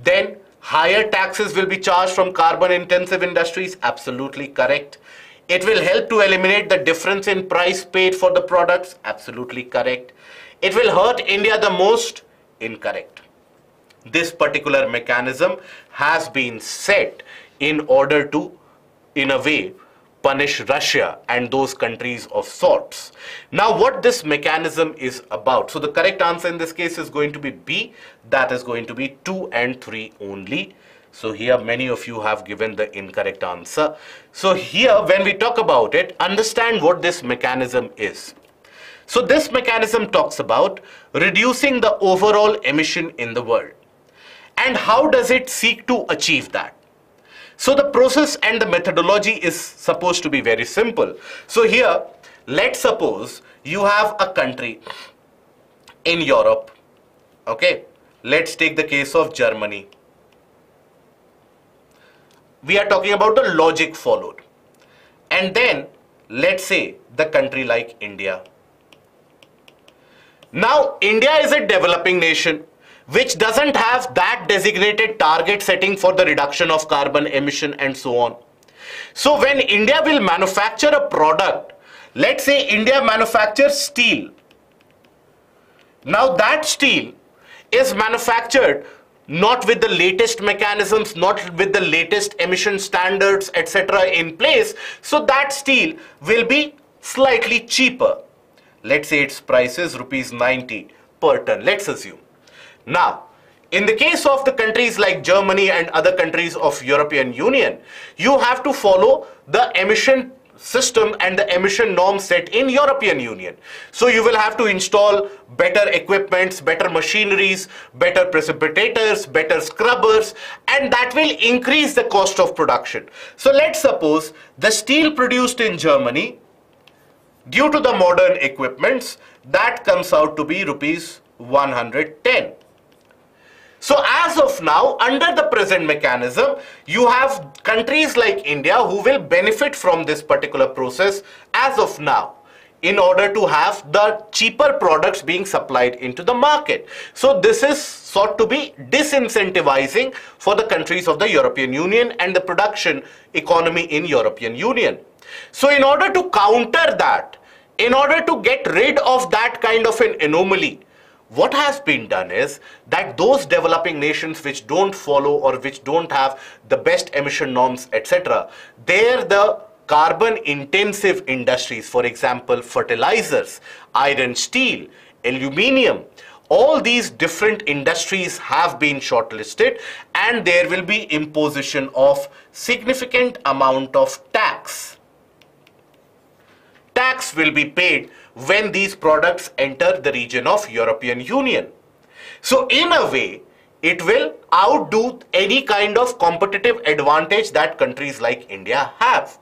Then higher taxes will be charged from carbon intensive industries. Absolutely correct. It will help to eliminate the difference in price paid for the products. Absolutely correct. It will hurt India the most. Incorrect. This particular mechanism has been set in order to, in a way, punish Russia and those countries of sorts. Now what this mechanism is about. So the correct answer in this case is going to be B. That is going to be 2 and 3 only. So here many of you have given the incorrect answer. So here when we talk about it, understand what this mechanism is. So this mechanism talks about reducing the overall emission in the world. And how does it seek to achieve that? So the process and the methodology is supposed to be very simple. So here, let's suppose you have a country in Europe. Okay, let's take the case of Germany. We are talking about the logic followed. And then let's say the country like India. Now, India is a developing nation which doesn't have that designated target setting for the reduction of carbon emission and so on. So when India will manufacture a product, let's say India manufactures steel. Now that steel is manufactured not with the latest mechanisms, not with the latest emission standards, etc. in place. So that steel will be slightly cheaper. Let's say its price is rupees 90 per ton. Let's assume. Now, in the case of the countries like Germany and other countries of European Union, you have to follow the emission system and the emission norm set in European Union. So you will have to install better equipments, better machineries, better precipitators, better scrubbers, and that will increase the cost of production. So let's suppose the steel produced in Germany, due to the modern equipments, that comes out to be rupees 110. So as of now, under the present mechanism, you have countries like India who will benefit from this particular process as of now in order to have the cheaper products being supplied into the market. So this is sought to be disincentivizing for the countries of the European Union and the production economy in European Union. So in order to counter that, in order to get rid of that kind of an anomaly, what has been done is that those developing nations which don't follow or which don't have the best emission norms etc there the carbon intensive industries for example fertilizers iron steel aluminium all these different industries have been shortlisted and there will be imposition of significant amount of tax tax will be paid when these products enter the region of European Union. So in a way, it will outdo any kind of competitive advantage that countries like India have.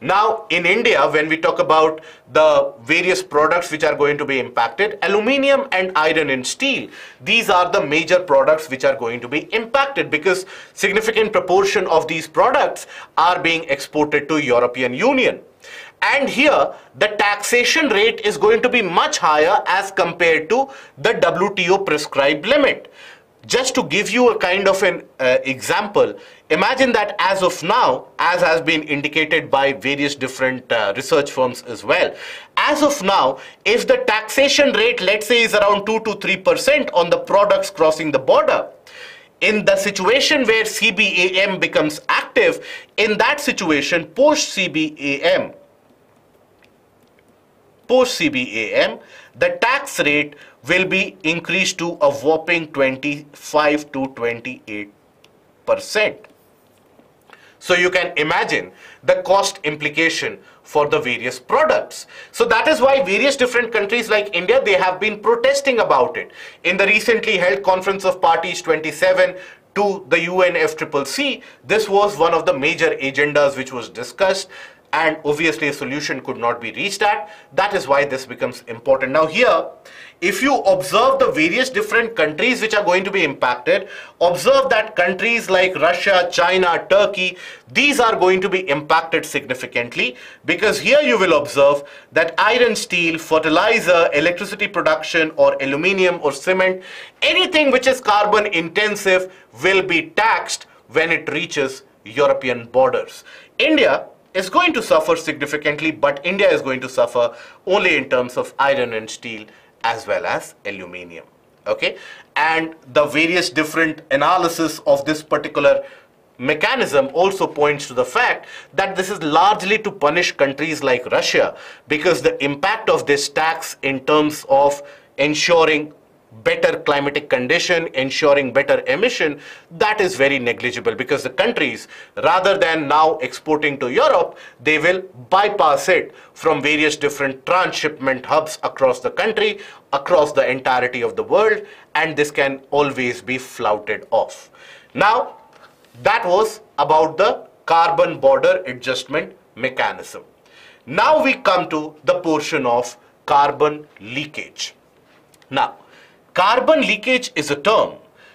Now, in India, when we talk about the various products which are going to be impacted, aluminium and iron and steel, these are the major products which are going to be impacted because significant proportion of these products are being exported to European Union. And here, the taxation rate is going to be much higher as compared to the WTO prescribed limit. Just to give you a kind of an uh, example, imagine that as of now, as has been indicated by various different uh, research firms as well, as of now, if the taxation rate, let's say, is around 2 to 3% on the products crossing the border, in the situation where CBAM becomes active, in that situation, post CBAM, post CBAM, the tax rate will be increased to a whopping 25 to 28 percent. So you can imagine the cost implication for the various products. So that is why various different countries like India, they have been protesting about it. In the recently held Conference of Parties 27 to the UNFCCC, this was one of the major agendas which was discussed and obviously a solution could not be reached at. That is why this becomes important. Now here, if you observe the various different countries which are going to be impacted, observe that countries like Russia, China, Turkey, these are going to be impacted significantly because here you will observe that iron, steel, fertilizer, electricity production or aluminium or cement, anything which is carbon intensive will be taxed when it reaches European borders. India is going to suffer significantly, but India is going to suffer only in terms of iron and steel as well as aluminium. Okay, and the various different analysis of this particular mechanism also points to the fact that this is largely to punish countries like Russia because the impact of this tax in terms of ensuring better climatic condition, ensuring better emission, that is very negligible because the countries, rather than now exporting to Europe, they will bypass it from various different transshipment hubs across the country, across the entirety of the world, and this can always be flouted off. Now, that was about the carbon border adjustment mechanism. Now we come to the portion of carbon leakage. Now, Carbon leakage is a term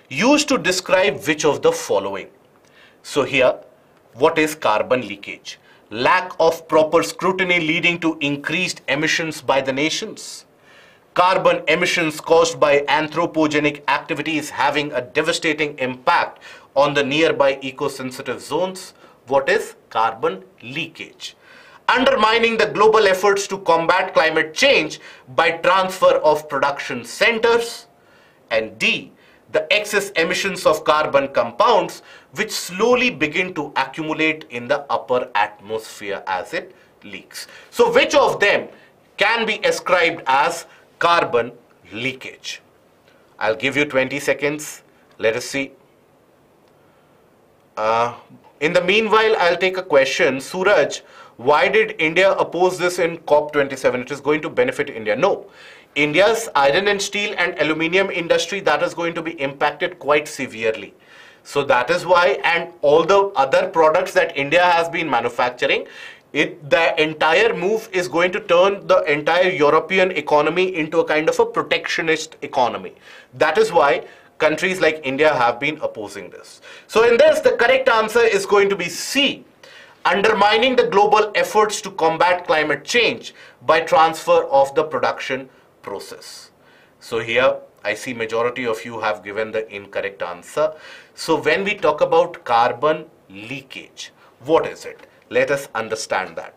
used to describe which of the following. So here, what is carbon leakage? Lack of proper scrutiny leading to increased emissions by the nations. Carbon emissions caused by anthropogenic activities having a devastating impact on the nearby eco-sensitive zones. What is carbon leakage? Undermining the global efforts to combat climate change by transfer of production centers, and D, the excess emissions of carbon compounds which slowly begin to accumulate in the upper atmosphere as it leaks. So which of them can be ascribed as carbon leakage? I'll give you 20 seconds. Let us see. Uh, in the meanwhile, I'll take a question. Suraj, why did India oppose this in COP27? It is going to benefit India. No. India's iron and steel and aluminium industry that is going to be impacted quite severely. So that is why and all the other products that India has been manufacturing, it, the entire move is going to turn the entire European economy into a kind of a protectionist economy. That is why countries like India have been opposing this. So in this, the correct answer is going to be C undermining the global efforts to combat climate change by transfer of the production process. So here I see majority of you have given the incorrect answer. So when we talk about carbon leakage, what is it? Let us understand that.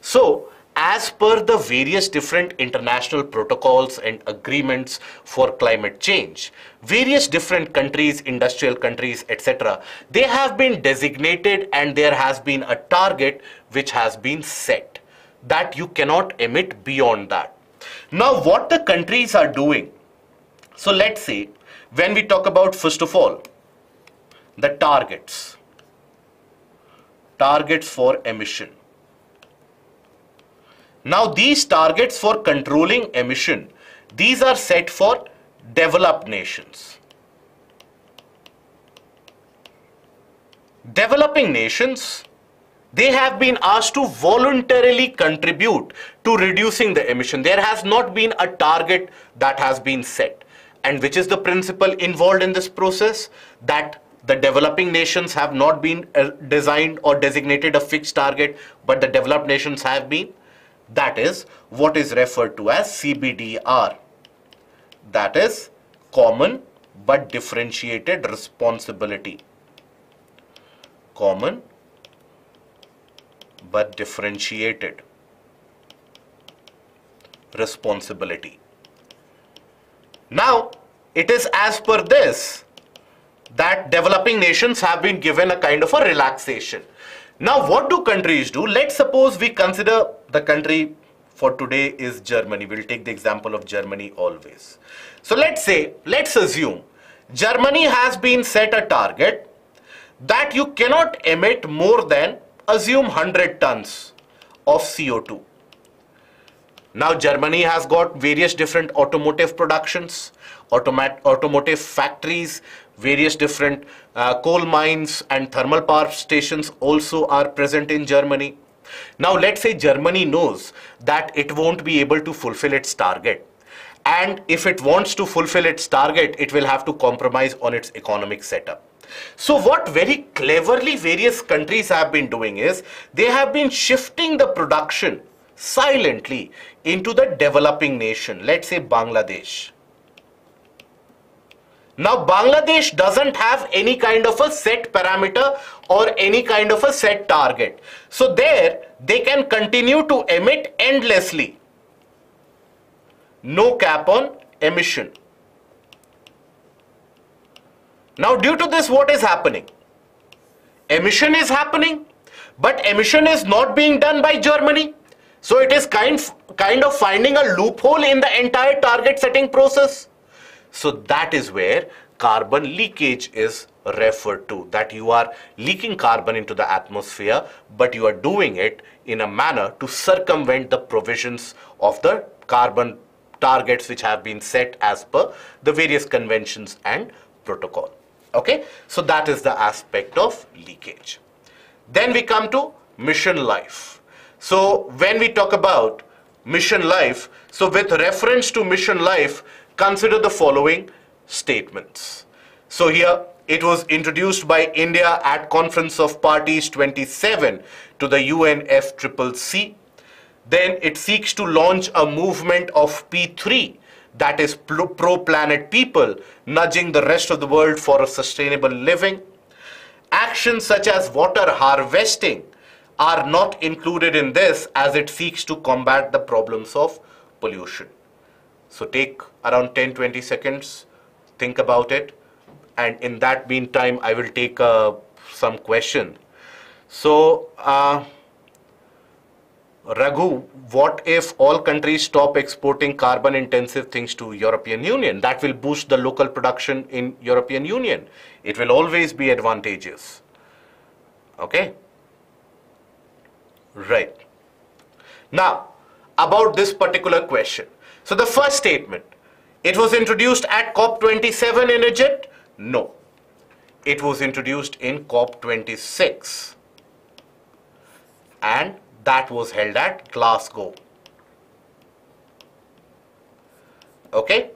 So as per the various different international protocols and agreements for climate change, various different countries, industrial countries, etc., they have been designated and there has been a target which has been set that you cannot emit beyond that. Now, what the countries are doing, so let's say when we talk about first of all, the targets, targets for emission now these targets for controlling emission, these are set for developed nations. developing nations, they have been asked to voluntarily contribute to reducing the emission. There has not been a target that has been set. And which is the principle involved in this process? That the developing nations have not been uh, designed or designated a fixed target, but the developed nations have been. That is what is referred to as CBDR. That is common but differentiated responsibility. Common but differentiated responsibility. Now, it is as per this that developing nations have been given a kind of a relaxation. Now, what do countries do? Let's suppose we consider the country for today is Germany. We'll take the example of Germany always. So let's say, let's assume Germany has been set a target that you cannot emit more than assume 100 tons of CO2. Now Germany has got various different automotive productions, automat automotive factories, various different uh, coal mines and thermal power stations also are present in Germany. Now let's say Germany knows that it won't be able to fulfill its target. And if it wants to fulfill its target, it will have to compromise on its economic setup. So what very cleverly various countries have been doing is they have been shifting the production silently into the developing nation, let's say Bangladesh. Now Bangladesh doesn't have any kind of a set parameter or any kind of a set target. So there they can continue to emit endlessly. No cap on emission. Now due to this what is happening? Emission is happening but emission is not being done by Germany. So it is kind, kind of finding a loophole in the entire target setting process. So that is where carbon leakage is referred to that you are leaking carbon into the atmosphere but you are doing it in a manner to circumvent the provisions of the carbon targets which have been set as per the various conventions and protocol. Okay? So that is the aspect of leakage. Then we come to mission life. So when we talk about mission life so with reference to mission life consider the following statements so here it was introduced by India at Conference of Parties 27 to the UNFCCC. Then it seeks to launch a movement of P3 that is pro-planet people, nudging the rest of the world for a sustainable living. Actions such as water harvesting are not included in this as it seeks to combat the problems of pollution. So take around 10-20 seconds, think about it, and in that meantime, I will take uh, some question. So, uh, Raghu, what if all countries stop exporting carbon intensive things to European Union? That will boost the local production in European Union. It will always be advantageous. Okay? Right. Now, about this particular question. So the first statement, it was introduced at COP27 in Egypt. No. It was introduced in COP26. And that was held at Glasgow. Okay.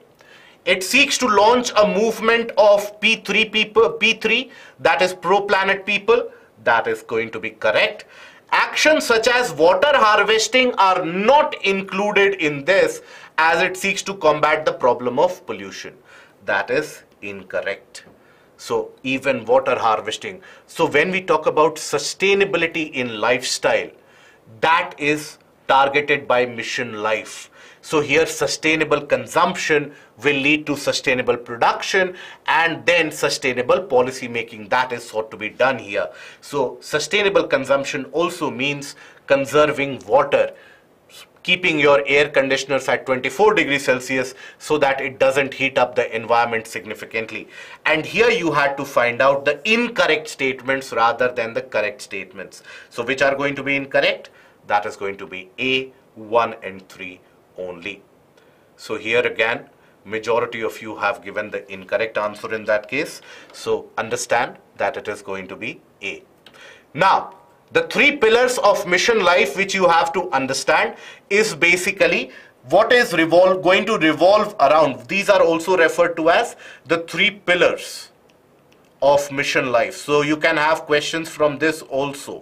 It seeks to launch a movement of P3 people, P3 that is pro-planet people. That is going to be correct. Actions such as water harvesting are not included in this as it seeks to combat the problem of pollution. That is incorrect. So even water harvesting. So when we talk about sustainability in lifestyle, that is targeted by mission life. So here sustainable consumption will lead to sustainable production and then sustainable policy making. That is what to be done here. So sustainable consumption also means conserving water keeping your air conditioners at 24 degrees Celsius so that it doesn't heat up the environment significantly. And here you had to find out the incorrect statements rather than the correct statements. So which are going to be incorrect? That is going to be A, 1 and 3 only. So here again, majority of you have given the incorrect answer in that case. So understand that it is going to be A. Now, the three pillars of mission life which you have to understand is basically what is revolve, going to revolve around. These are also referred to as the three pillars of mission life. So you can have questions from this also.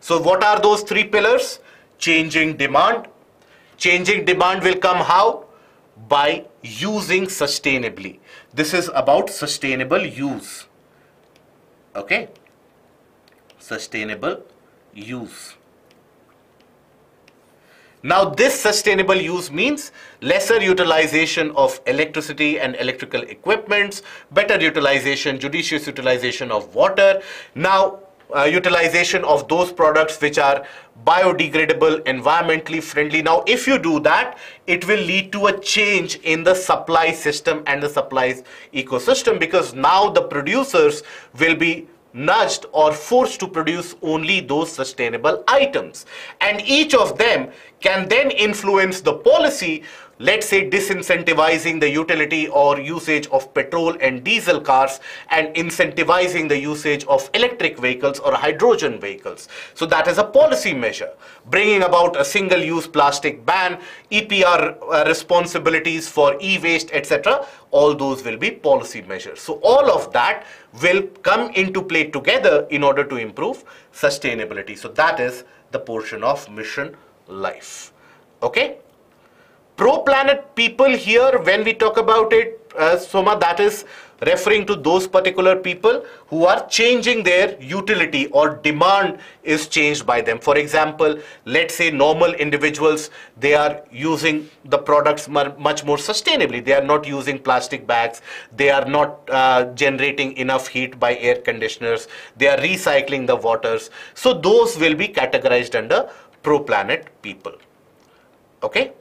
So what are those three pillars? Changing demand. Changing demand will come how? By using sustainably. This is about sustainable use. Okay? Sustainable use. Now this sustainable use means lesser utilization of electricity and electrical equipments, better utilization, judicious utilization of water. Now uh, utilization of those products which are biodegradable, environmentally friendly. Now, if you do that, it will lead to a change in the supply system and the supplies ecosystem because now the producers will be nudged or forced to produce only those sustainable items. And each of them can then influence the policy let's say disincentivizing the utility or usage of petrol and diesel cars and incentivizing the usage of electric vehicles or hydrogen vehicles. So that is a policy measure. Bringing about a single-use plastic ban, EPR uh, responsibilities for e-waste, etc. All those will be policy measures. So all of that will come into play together in order to improve sustainability. So that is the portion of mission life. Okay? Pro-planet people here, when we talk about it, uh, Soma, that is referring to those particular people who are changing their utility or demand is changed by them. For example, let's say normal individuals, they are using the products much more sustainably. They are not using plastic bags. They are not uh, generating enough heat by air conditioners. They are recycling the waters. So those will be categorized under pro-planet people. Okay?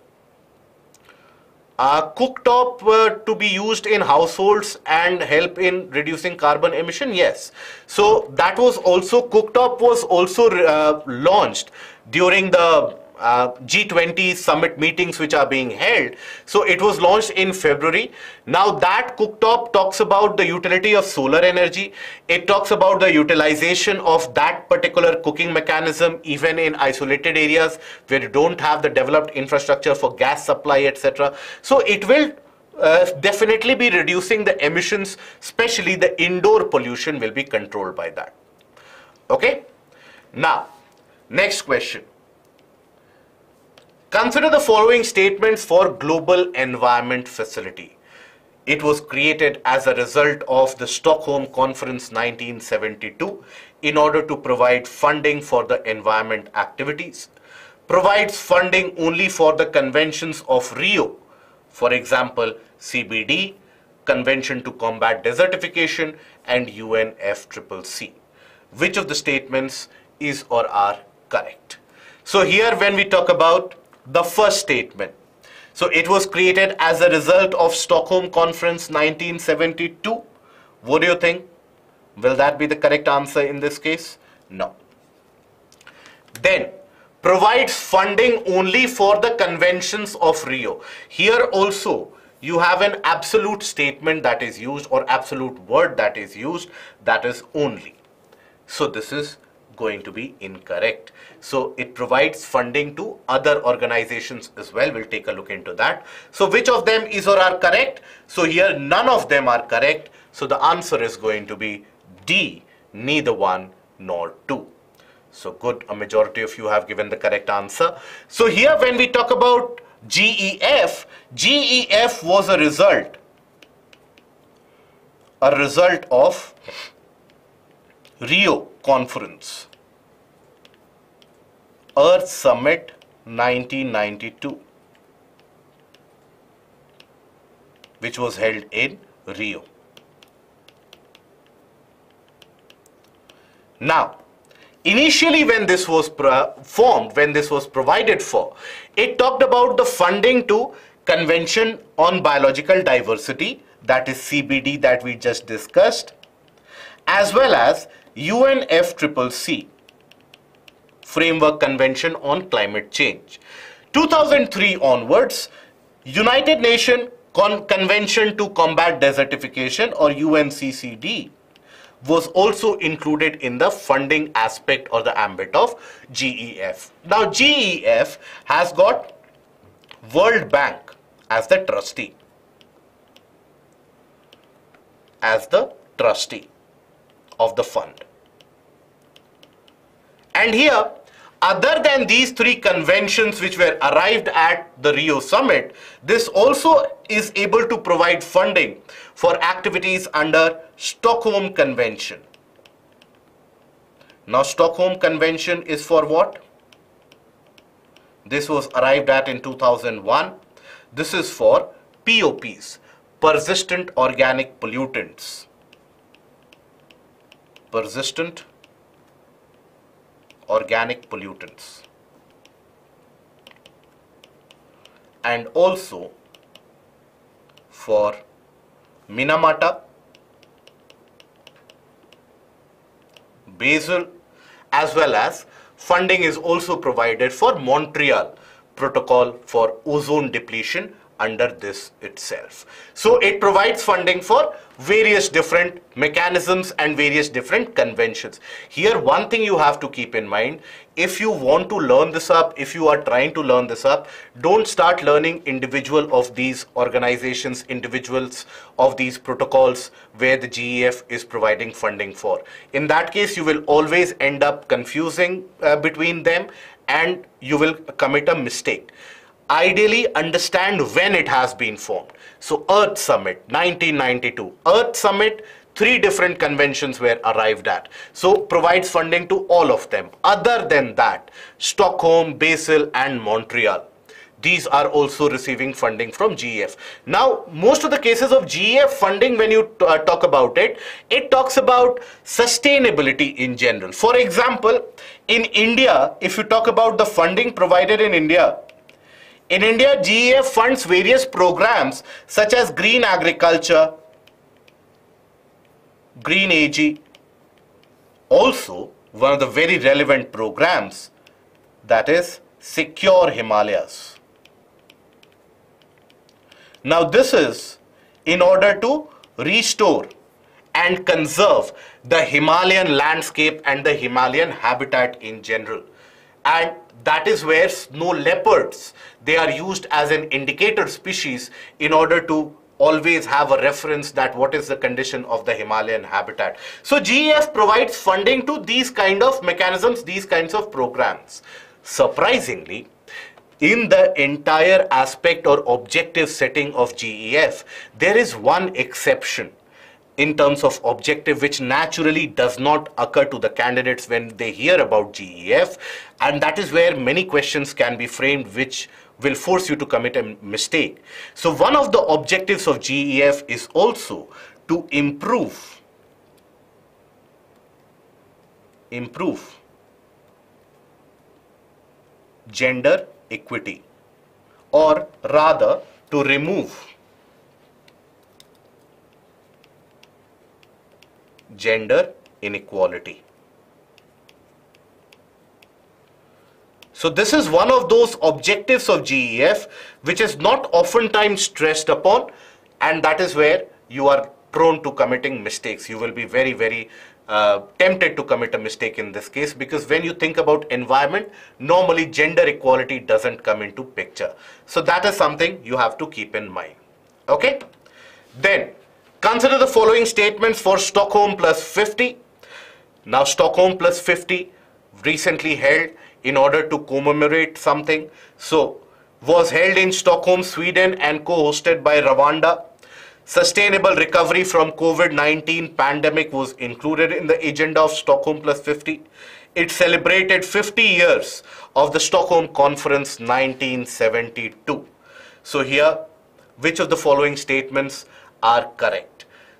Uh, cooktop uh, to be used in households and help in reducing carbon emission? Yes. So that was also, cooktop was also uh, launched during the uh, G20 summit meetings which are being held. So it was launched in February. Now that cooktop talks about the utility of solar energy. It talks about the utilization of that particular cooking mechanism even in isolated areas where you don't have the developed infrastructure for gas supply, etc. So it will uh, definitely be reducing the emissions, especially the indoor pollution will be controlled by that. Okay? Now, next question. Consider the following statements for Global Environment Facility. It was created as a result of the Stockholm Conference 1972 in order to provide funding for the environment activities. Provides funding only for the conventions of Rio, for example, CBD, Convention to Combat Desertification, and UNFCCC. Which of the statements is or are correct? So here when we talk about the first statement. So it was created as a result of Stockholm Conference 1972. What do you think? Will that be the correct answer in this case? No. Then, provides funding only for the conventions of Rio. Here also, you have an absolute statement that is used or absolute word that is used that is only. So this is going to be incorrect. So it provides funding to other organizations as well. We'll take a look into that. So which of them is or are correct? So here none of them are correct. So the answer is going to be D, neither one nor two. So good, a majority of you have given the correct answer. So here when we talk about GEF, GEF was a result, a result of Rio conference. Earth Summit 1992 which was held in Rio. Now, initially when this was formed, when this was provided for, it talked about the funding to Convention on Biological Diversity, that is CBD that we just discussed, as well as UNFCCC, Framework Convention on Climate Change. 2003 onwards, United Nations Con Convention to Combat Desertification or UNCCD was also included in the funding aspect or the ambit of GEF. Now GEF has got World Bank as the trustee. As the trustee of the fund. And here other than these three conventions which were arrived at the Rio summit, this also is able to provide funding for activities under Stockholm Convention. Now Stockholm Convention is for what? This was arrived at in 2001. This is for POPs, persistent organic pollutants. Persistent organic pollutants and also for Minamata, Basel as well as funding is also provided for Montreal Protocol for ozone depletion under this itself. So it provides funding for various different mechanisms and various different conventions. Here one thing you have to keep in mind, if you want to learn this up, if you are trying to learn this up, don't start learning individual of these organizations, individuals of these protocols where the GEF is providing funding for. In that case, you will always end up confusing uh, between them and you will commit a mistake ideally understand when it has been formed. So Earth Summit, 1992. Earth Summit, three different conventions were arrived at. So provides funding to all of them. Other than that, Stockholm, Basel and Montreal. These are also receiving funding from GEF. Now, most of the cases of GEF funding, when you uh, talk about it, it talks about sustainability in general. For example, in India, if you talk about the funding provided in India, in India, GEF funds various programs such as green agriculture, green AG. Also, one of the very relevant programs that is Secure Himalayas. Now this is in order to restore and conserve the Himalayan landscape and the Himalayan habitat in general. And that is where snow leopards, they are used as an indicator species in order to always have a reference that what is the condition of the Himalayan habitat. So GEF provides funding to these kind of mechanisms, these kinds of programs. Surprisingly, in the entire aspect or objective setting of GEF, there is one exception in terms of objective which naturally does not occur to the candidates when they hear about GEF and that is where many questions can be framed which will force you to commit a mistake. So one of the objectives of GEF is also to improve improve gender equity or rather to remove gender inequality. So this is one of those objectives of GEF which is not oftentimes stressed upon and that is where you are prone to committing mistakes. You will be very, very uh, tempted to commit a mistake in this case because when you think about environment, normally gender equality doesn't come into picture. So that is something you have to keep in mind. Okay? Then Consider the following statements for Stockholm plus 50. Now Stockholm plus 50 recently held in order to commemorate something. So was held in Stockholm, Sweden and co-hosted by Rwanda. Sustainable recovery from COVID-19 pandemic was included in the agenda of Stockholm plus 50. It celebrated 50 years of the Stockholm Conference 1972. So here, which of the following statements are correct.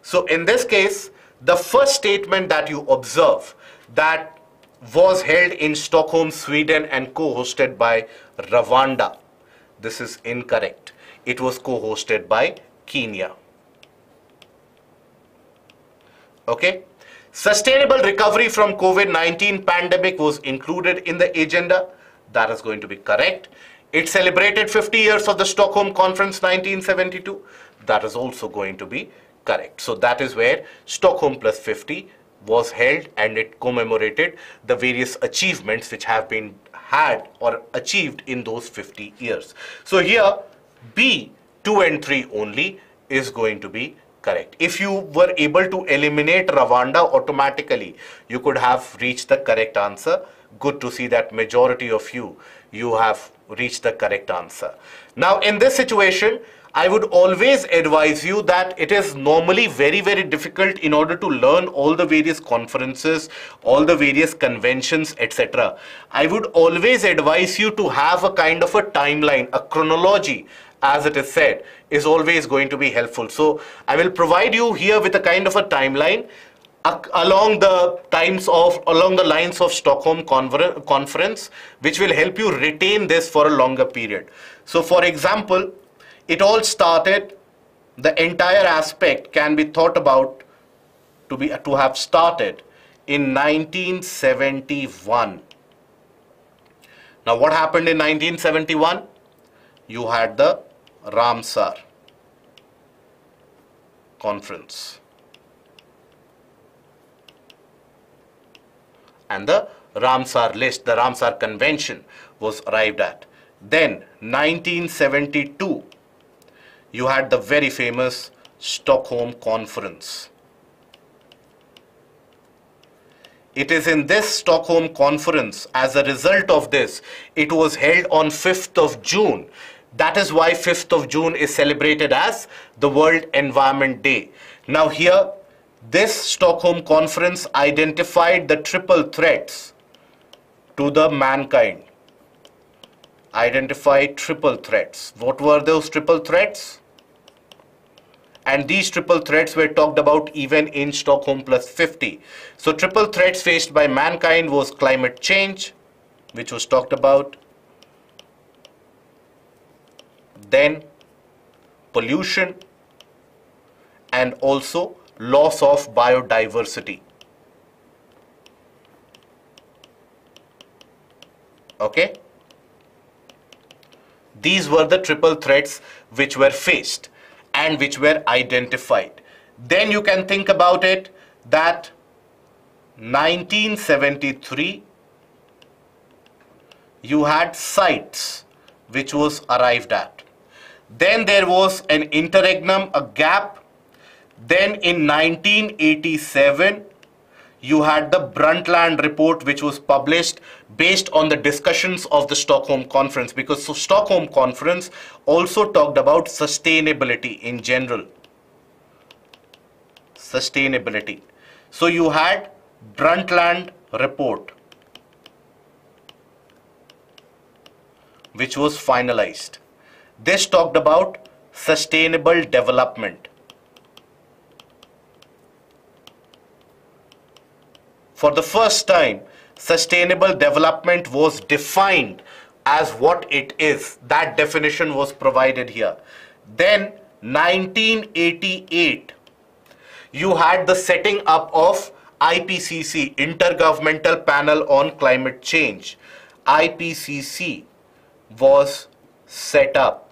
So in this case, the first statement that you observe that was held in Stockholm, Sweden and co-hosted by Rwanda. This is incorrect. It was co-hosted by Kenya. Okay. Sustainable recovery from COVID-19 pandemic was included in the agenda. That is going to be correct. It celebrated 50 years of the Stockholm Conference 1972 that is also going to be correct. So that is where Stockholm plus 50 was held and it commemorated the various achievements which have been had or achieved in those 50 years. So here B 2 and 3 only is going to be correct. If you were able to eliminate Rwanda automatically, you could have reached the correct answer. Good to see that majority of you, you have reached the correct answer. Now in this situation, I would always advise you that it is normally very, very difficult in order to learn all the various conferences, all the various conventions, etc. I would always advise you to have a kind of a timeline, a chronology, as it is said, is always going to be helpful. So I will provide you here with a kind of a timeline along the times of along the lines of Stockholm conference which will help you retain this for a longer period so for example it all started, the entire aspect can be thought about to, be, to have started in 1971. Now what happened in 1971? You had the Ramsar conference. And the Ramsar list, the Ramsar convention was arrived at. Then 1972, you had the very famous Stockholm Conference. It is in this Stockholm Conference, as a result of this, it was held on 5th of June. That is why 5th of June is celebrated as the World Environment Day. Now here, this Stockholm Conference identified the triple threats to the mankind. Identified triple threats. What were those triple threats? And these triple threats were talked about even in Stockholm plus 50. So triple threats faced by mankind was climate change, which was talked about, then pollution, and also loss of biodiversity. Okay? These were the triple threats which were faced and which were identified. Then you can think about it that 1973 you had CITES which was arrived at. Then there was an interregnum, a gap. Then in 1987 you had the Brundtland report which was published based on the discussions of the Stockholm conference because the Stockholm conference also talked about sustainability in general. Sustainability. So you had Brundtland report which was finalized. This talked about sustainable development. for the first time, sustainable development was defined as what it is. That definition was provided here. Then 1988, you had the setting up of IPCC, Intergovernmental Panel on Climate Change. IPCC was set up.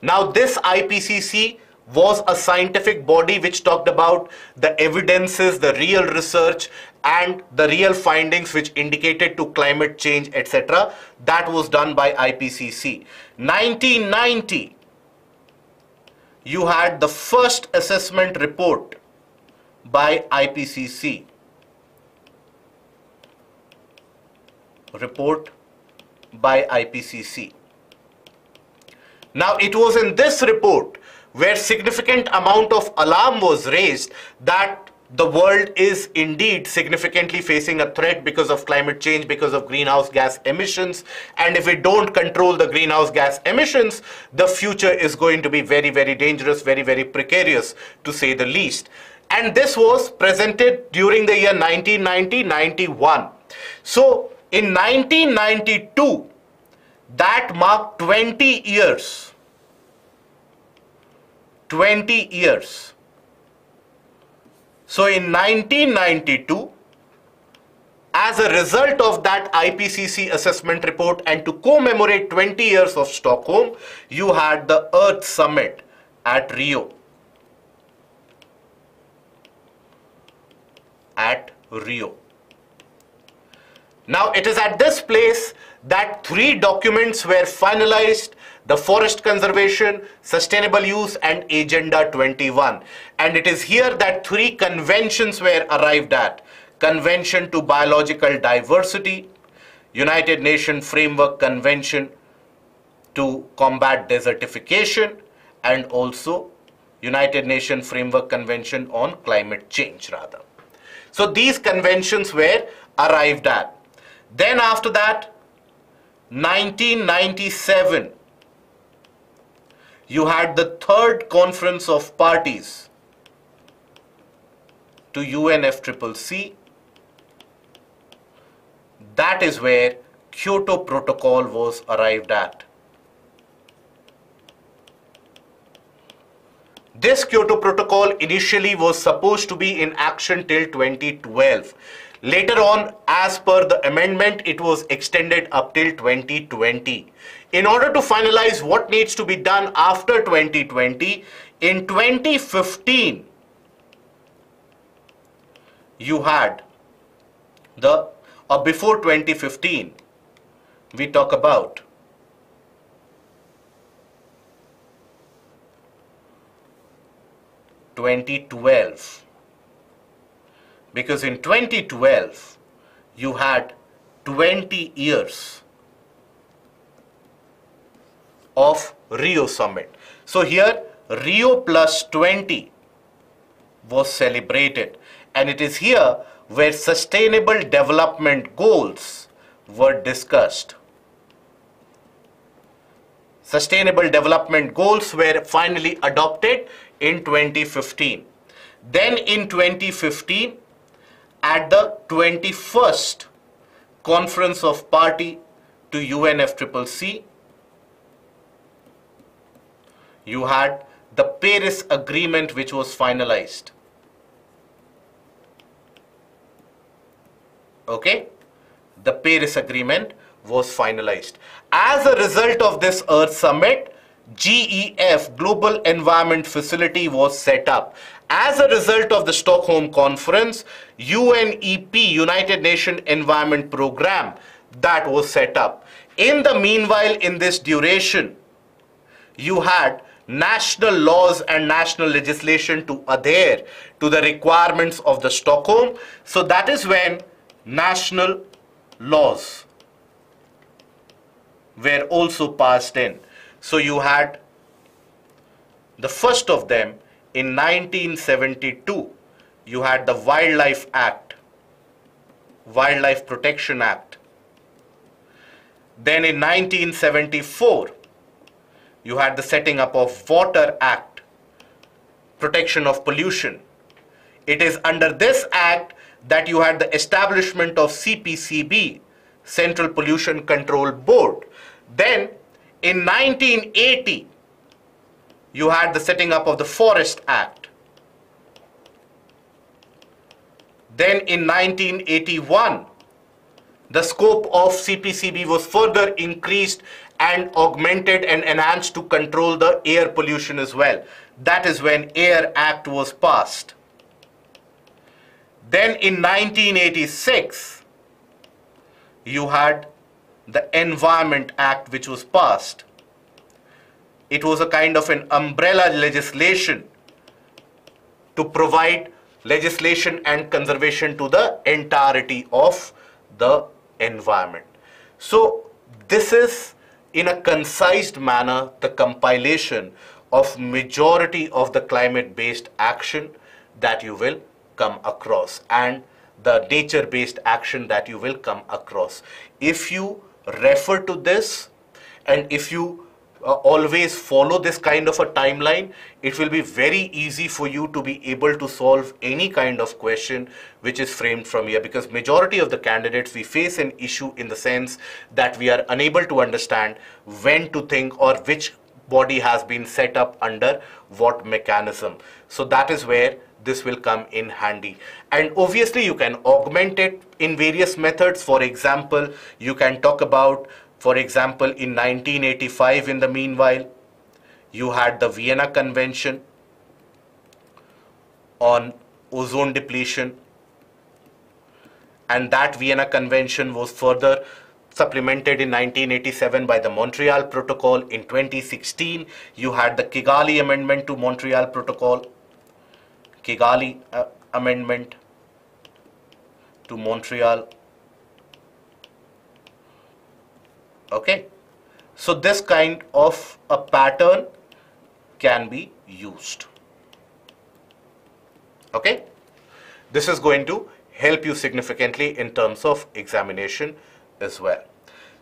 Now this IPCC was a scientific body which talked about the evidences, the real research and the real findings which indicated to climate change, etc. That was done by IPCC. 1990, you had the first assessment report by IPCC. Report by IPCC. Now it was in this report where significant amount of alarm was raised that the world is indeed significantly facing a threat because of climate change, because of greenhouse gas emissions. And if we don't control the greenhouse gas emissions, the future is going to be very, very dangerous, very, very precarious, to say the least. And this was presented during the year 1990-91. So in 1992, that marked 20 years 20 years. So in 1992, as a result of that IPCC assessment report and to commemorate 20 years of Stockholm, you had the Earth Summit at Rio. at Rio. Now it is at this place that three documents were finalized the forest conservation, sustainable use and agenda 21. And it is here that three conventions were arrived at. Convention to Biological Diversity, United Nations Framework Convention to Combat Desertification and also United Nations Framework Convention on Climate Change rather. So these conventions were arrived at. Then after that, 1997, you had the third conference of parties to UNFCCC. That is where Kyoto Protocol was arrived at. This Kyoto Protocol initially was supposed to be in action till 2012. Later on, as per the amendment, it was extended up till 2020. In order to finalize what needs to be done after 2020, in 2015, you had the, or before 2015, we talk about 2012 because in 2012 you had 20 years of Rio summit. So here Rio plus 20 was celebrated and it is here where sustainable development goals were discussed. Sustainable development goals were finally adopted in 2015. Then in 2015, at the 21st Conference of Party to UNFCCC, you had the Paris Agreement which was finalized. Okay? The Paris Agreement was finalized. As a result of this Earth Summit, GEF, Global Environment Facility, was set up. As a result of the Stockholm Conference, UNEP, United Nations Environment Program, that was set up. In the meanwhile, in this duration, you had national laws and national legislation to adhere to the requirements of the Stockholm. So that is when national laws were also passed in. So you had the first of them in 1972, you had the Wildlife Act, Wildlife Protection Act. Then in 1974, you had the setting up of Water Act, protection of pollution. It is under this act that you had the establishment of CPCB, Central Pollution Control Board. Then in 1980, you had the setting up of the Forest Act. Then in 1981, the scope of CPCB was further increased and augmented and enhanced to control the air pollution as well. That is when Air Act was passed. Then in 1986, you had the Environment Act which was passed. It was a kind of an umbrella legislation to provide legislation and conservation to the entirety of the environment. So this is in a concised manner the compilation of majority of the climate based action that you will come across and the nature based action that you will come across. If you refer to this and if you uh, always follow this kind of a timeline, it will be very easy for you to be able to solve any kind of question which is framed from here because majority of the candidates we face an issue in the sense that we are unable to understand when to think or which body has been set up under what mechanism. So that is where this will come in handy. And obviously you can augment it in various methods. For example, you can talk about for example, in 1985, in the meanwhile, you had the Vienna Convention on ozone depletion. and that Vienna Convention was further supplemented in 1987 by the Montreal Protocol. In 2016, you had the Kigali Amendment to Montreal Protocol. Kigali uh, Amendment to Montreal. Okay. So this kind of a pattern can be used. Okay. This is going to help you significantly in terms of examination as well.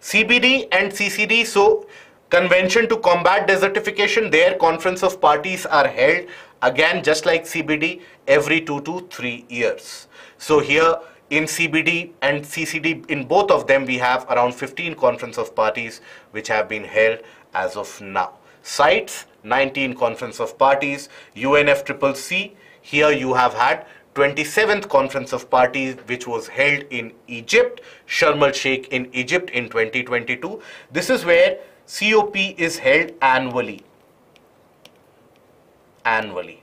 CBD and CCD, so Convention to Combat Desertification, their conference of parties are held again just like CBD every two to three years. So here in CBD and CCD, in both of them, we have around 15 conference of parties which have been held as of now. CITES, 19 conference of parties, UNFCCC, here you have had 27th Conference of Parties which was held in Egypt, Sharm el-Sheikh in Egypt in 2022. This is where COP is held annually. Annually.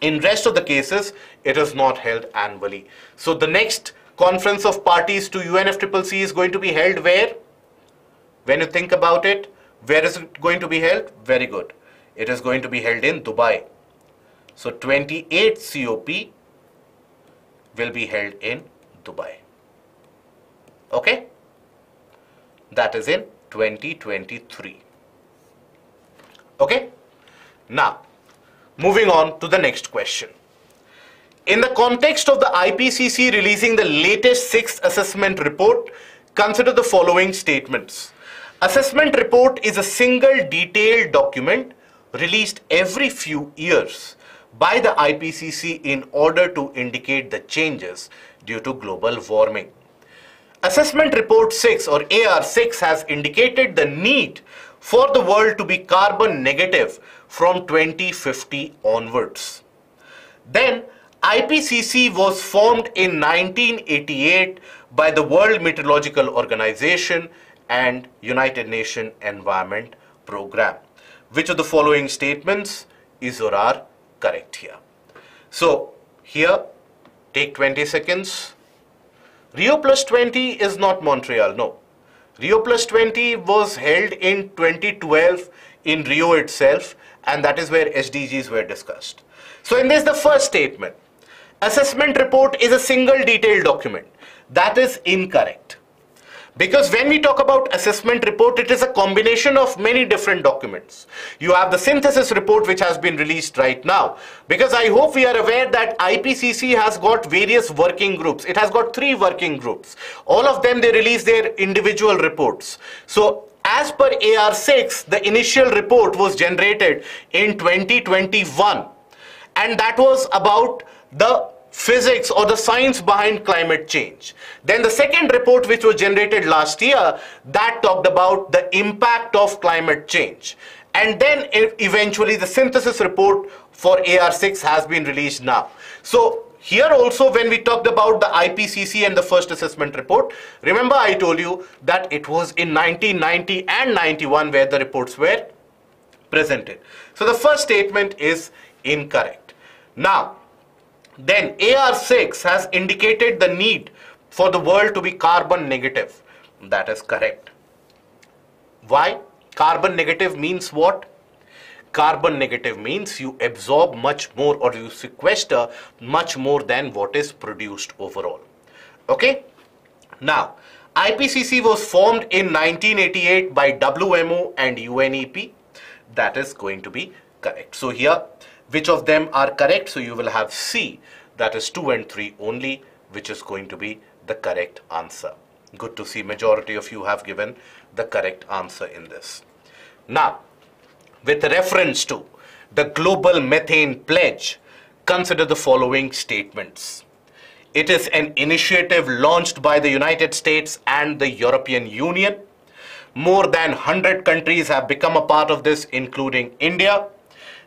In rest of the cases, it is not held annually. So the next Conference of Parties to UNFCCC is going to be held where? When you think about it, where is it going to be held? Very good. It is going to be held in Dubai. So 28 COP will be held in Dubai. Okay? That is in 2023. Okay? Now, moving on to the next question. In the context of the IPCC releasing the latest sixth assessment report, consider the following statements. Assessment report is a single detailed document released every few years by the IPCC in order to indicate the changes due to global warming. Assessment Report 6 or AR6 has indicated the need for the world to be carbon negative from 2050 onwards. Then IPCC was formed in 1988 by the World Meteorological Organization and United Nations Environment Program. Which of the following statements is or are correct here. So here, take 20 seconds. Rio plus 20 is not Montreal, no. Rio plus 20 was held in 2012 in Rio itself and that is where SDGs were discussed. So in this the first statement, assessment report is a single detailed document. That is incorrect. Because when we talk about assessment report, it is a combination of many different documents. You have the synthesis report which has been released right now. Because I hope we are aware that IPCC has got various working groups. It has got three working groups. All of them, they release their individual reports. So as per AR6, the initial report was generated in 2021. And that was about the physics or the science behind climate change. Then the second report which was generated last year that talked about the impact of climate change. And then eventually the synthesis report for AR6 has been released now. So here also when we talked about the IPCC and the first assessment report, remember I told you that it was in 1990 and 91 where the reports were presented. So the first statement is incorrect. Now, then AR6 has indicated the need for the world to be carbon negative. That is correct. Why? Carbon negative means what? Carbon negative means you absorb much more or you sequester much more than what is produced overall. Okay? Now, IPCC was formed in 1988 by WMO and UNEP. That is going to be correct. So here which of them are correct? So you will have C, that is 2 and 3 only, which is going to be the correct answer. Good to see majority of you have given the correct answer in this. Now, with reference to the Global Methane Pledge, consider the following statements. It is an initiative launched by the United States and the European Union. More than 100 countries have become a part of this, including India.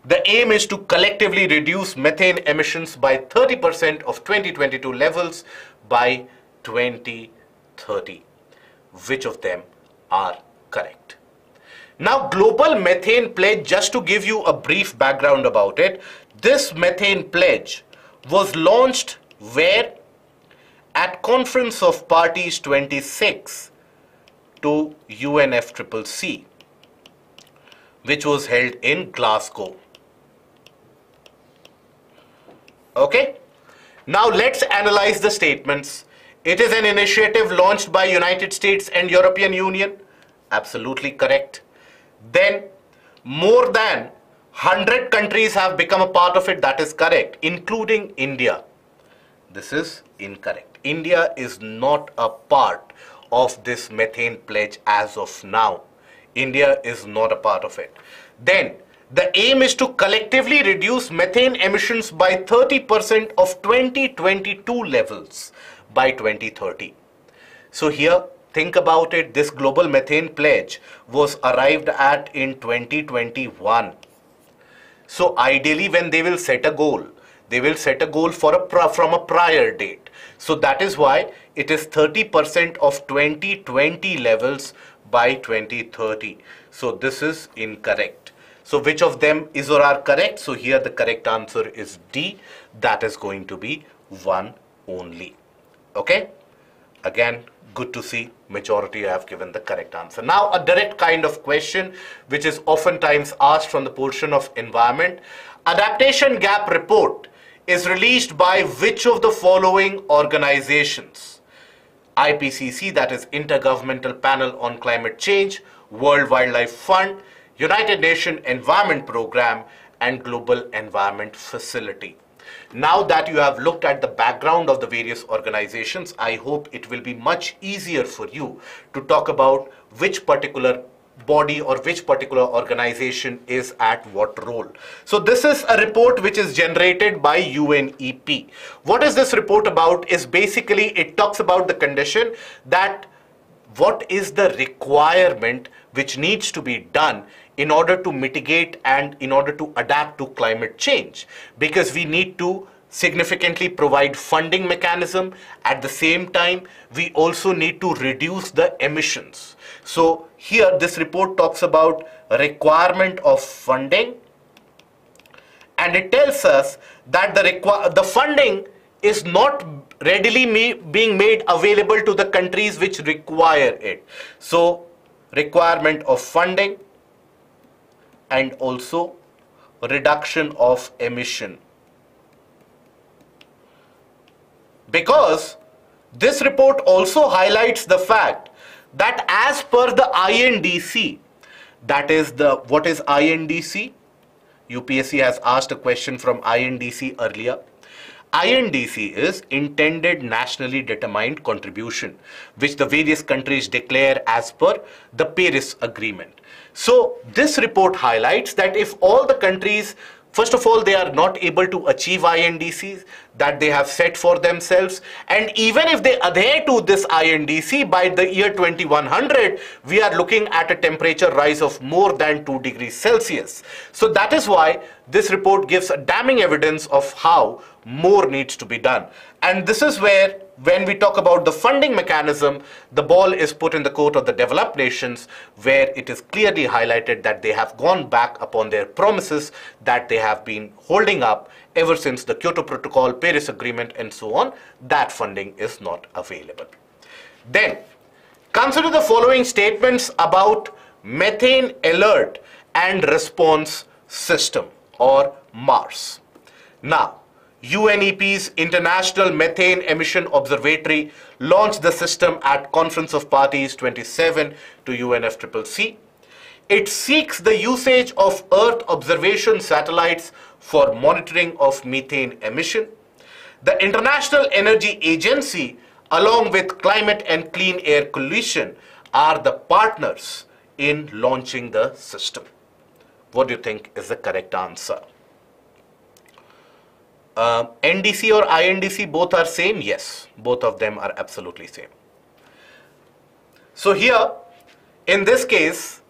The aim is to collectively reduce methane emissions by 30% of 2022 levels by 2030. Which of them are correct? Now, Global Methane Pledge, just to give you a brief background about it, this methane pledge was launched where at Conference of Parties 26 to UNFCCC, which was held in Glasgow. Okay? Now let's analyze the statements. It is an initiative launched by United States and European Union. Absolutely correct. Then more than 100 countries have become a part of it. That is correct, including India. This is incorrect. India is not a part of this methane pledge as of now. India is not a part of it. Then the aim is to collectively reduce methane emissions by 30% of 2022 levels by 2030. So here, think about it, this global methane pledge was arrived at in 2021. So ideally when they will set a goal, they will set a goal for a from a prior date. So that is why it is 30% of 2020 levels by 2030. So this is incorrect. So which of them is or are correct? So here the correct answer is D. That is going to be 1 only. Okay? Again, good to see majority have given the correct answer. Now a direct kind of question which is oftentimes asked from the portion of environment. Adaptation gap report is released by which of the following organizations? IPCC that is Intergovernmental Panel on Climate Change, World Wildlife Fund, United Nations Environment Program and Global Environment Facility. Now that you have looked at the background of the various organizations, I hope it will be much easier for you to talk about which particular body or which particular organization is at what role. So this is a report which is generated by UNEP. What is this report about is basically it talks about the condition that what is the requirement which needs to be done in order to mitigate and in order to adapt to climate change. Because we need to significantly provide funding mechanism. At the same time we also need to reduce the emissions. So here this report talks about requirement of funding. And it tells us that the the funding is not readily being made available to the countries which require it. So requirement of funding and also reduction of emission. Because this report also highlights the fact that as per the INDC, that is the, what is INDC? UPSC has asked a question from INDC earlier. INDC is intended nationally determined contribution, which the various countries declare as per the Paris Agreement. So this report highlights that if all the countries First of all, they are not able to achieve INDCs that they have set for themselves. And even if they adhere to this INDC by the year 2100, we are looking at a temperature rise of more than 2 degrees Celsius. So that is why this report gives damning evidence of how more needs to be done. And this is where when we talk about the funding mechanism, the ball is put in the court of the developed nations where it is clearly highlighted that they have gone back upon their promises that they have been holding up ever since the Kyoto Protocol, Paris Agreement and so on. That funding is not available. Then consider the following statements about methane alert and response system or MARS. Now, UNEP's International Methane Emission Observatory launched the system at Conference of Parties 27 to UNFCCC. It seeks the usage of Earth observation satellites for monitoring of methane emission. The International Energy Agency, along with Climate and Clean Air Coalition, are the partners in launching the system. What do you think is the correct answer? Uh, NDC or INDC both are same? Yes, both of them are absolutely same. So here, in this case,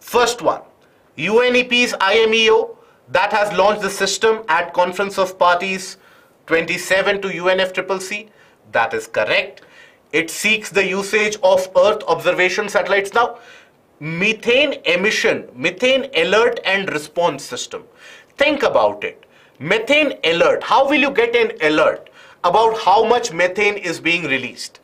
first one, UNEP's IMEO that has launched the system at Conference of Parties 27 to UNFCCC. That is correct. It seeks the usage of Earth observation satellites. Now, methane emission, methane alert and response system. Think about it methane alert. How will you get an alert about how much methane is being released.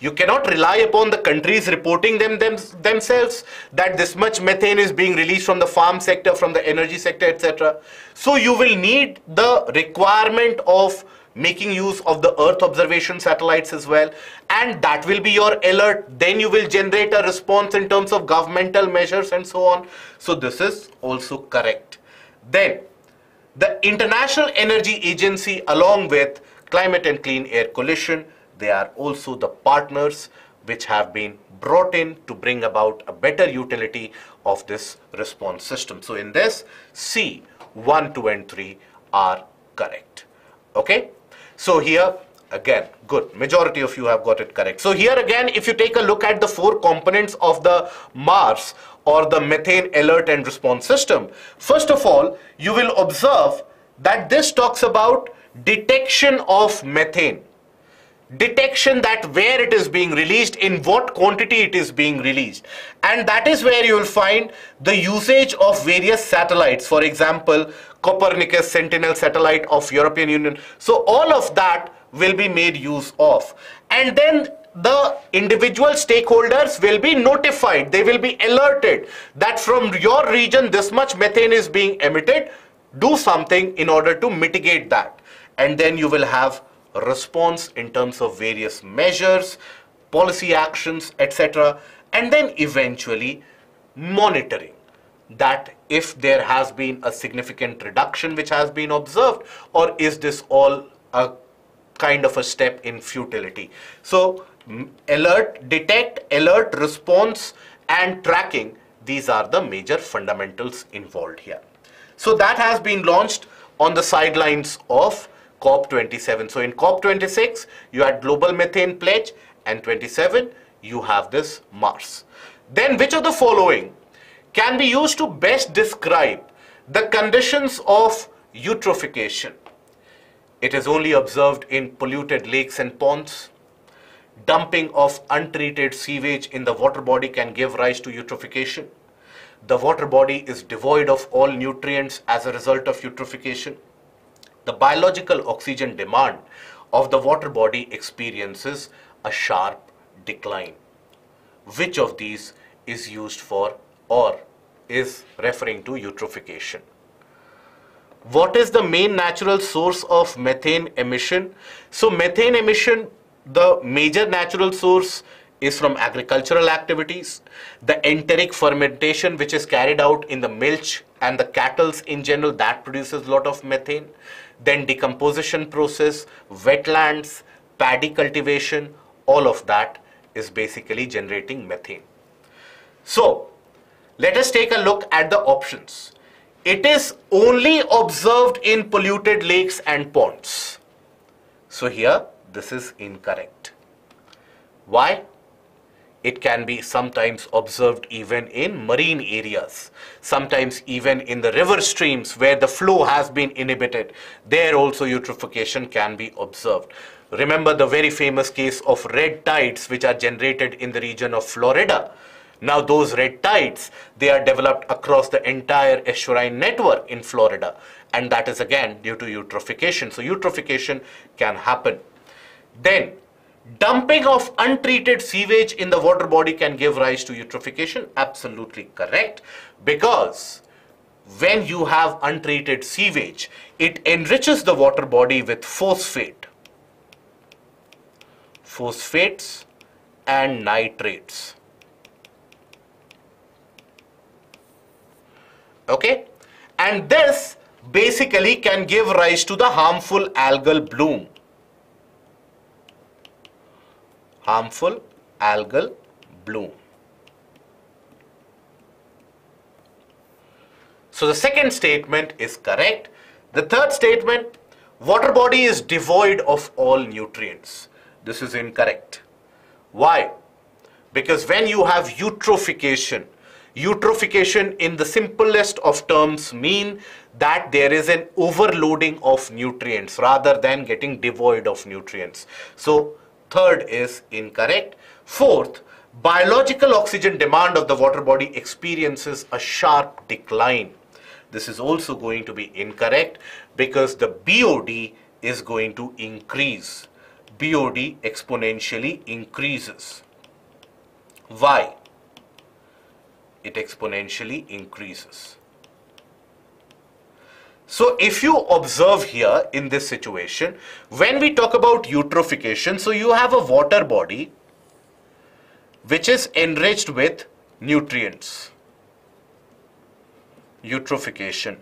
You cannot rely upon the countries reporting them, them themselves that this much methane is being released from the farm sector, from the energy sector, etc. So you will need the requirement of making use of the earth observation satellites as well. And that will be your alert. Then you will generate a response in terms of governmental measures and so on. So this is also correct. Then the international energy agency along with climate and clean air coalition they are also the partners which have been brought in to bring about a better utility of this response system so in this c 1 2 and 3 are correct okay so here again, good. Majority of you have got it correct. So here again, if you take a look at the four components of the MARS or the methane alert and response system, first of all, you will observe that this talks about detection of methane detection that where it is being released, in what quantity it is being released. And that is where you will find the usage of various satellites. For example, Copernicus Sentinel satellite of European Union. So all of that will be made use of. And then the individual stakeholders will be notified. They will be alerted that from your region this much methane is being emitted. Do something in order to mitigate that. And then you will have response in terms of various measures, policy actions, etc. And then eventually monitoring that if there has been a significant reduction which has been observed or is this all a kind of a step in futility. So alert, detect, alert, response and tracking these are the major fundamentals involved here. So that has been launched on the sidelines of COP27. So in COP26, you had global methane pledge and 27, you have this MARS. Then which of the following can be used to best describe the conditions of eutrophication? It is only observed in polluted lakes and ponds. Dumping of untreated sewage in the water body can give rise to eutrophication. The water body is devoid of all nutrients as a result of eutrophication the biological oxygen demand of the water body experiences a sharp decline. Which of these is used for or is referring to eutrophication? What is the main natural source of methane emission? So methane emission, the major natural source is from agricultural activities, the enteric fermentation which is carried out in the milch and the cattles in general that produces a lot of methane then decomposition process, wetlands, paddy cultivation, all of that is basically generating methane. So, let us take a look at the options. It is only observed in polluted lakes and ponds. So here, this is incorrect. Why? it can be sometimes observed even in marine areas, sometimes even in the river streams where the flow has been inhibited. There also eutrophication can be observed. Remember the very famous case of red tides which are generated in the region of Florida. Now those red tides, they are developed across the entire estuarine network in Florida and that is again due to eutrophication. So eutrophication can happen. Then Dumping of untreated sewage in the water body can give rise to eutrophication. Absolutely correct. Because when you have untreated sewage, it enriches the water body with phosphate, phosphates and nitrates. Okay? And this basically can give rise to the harmful algal bloom. Harmful algal bloom. So the second statement is correct. The third statement, water body is devoid of all nutrients. This is incorrect. Why? Because when you have eutrophication, eutrophication in the simplest of terms mean that there is an overloading of nutrients rather than getting devoid of nutrients. So Third is incorrect. Fourth, biological oxygen demand of the water body experiences a sharp decline. This is also going to be incorrect because the BOD is going to increase. BOD exponentially increases. Why? It exponentially increases. So if you observe here in this situation, when we talk about eutrophication, so you have a water body which is enriched with nutrients. Eutrophication.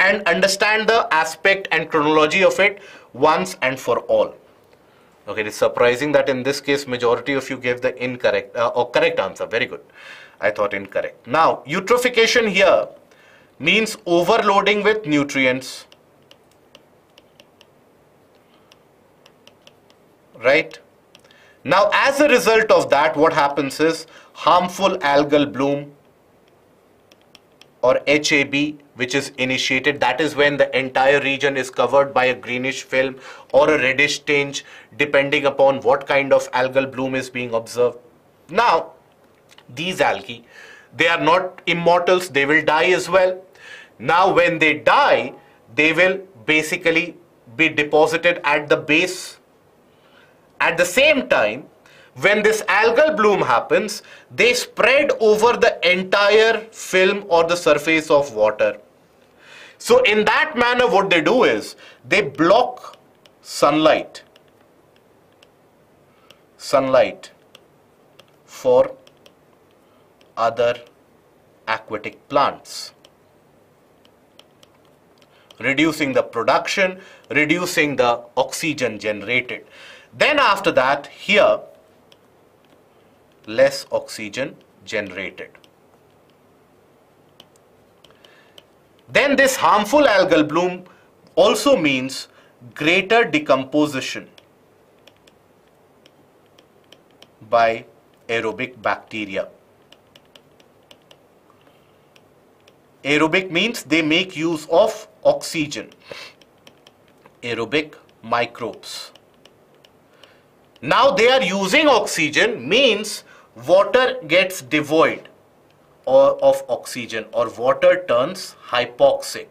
And understand the aspect and chronology of it once and for all. Okay, it's surprising that in this case, majority of you gave the incorrect uh, or correct answer. Very good. I thought incorrect. Now, eutrophication here means overloading with nutrients. Right? Now as a result of that what happens is harmful algal bloom or HAB which is initiated that is when the entire region is covered by a greenish film or a reddish tinge depending upon what kind of algal bloom is being observed. Now these algae they are not immortals they will die as well now when they die, they will basically be deposited at the base. At the same time, when this algal bloom happens, they spread over the entire film or the surface of water. So in that manner, what they do is they block sunlight, sunlight for other aquatic plants reducing the production, reducing the oxygen generated. Then after that, here, less oxygen generated. Then this harmful algal bloom also means greater decomposition by aerobic bacteria. Aerobic means they make use of oxygen. Aerobic microbes. Now they are using oxygen means water gets devoid or of oxygen or water turns hypoxic.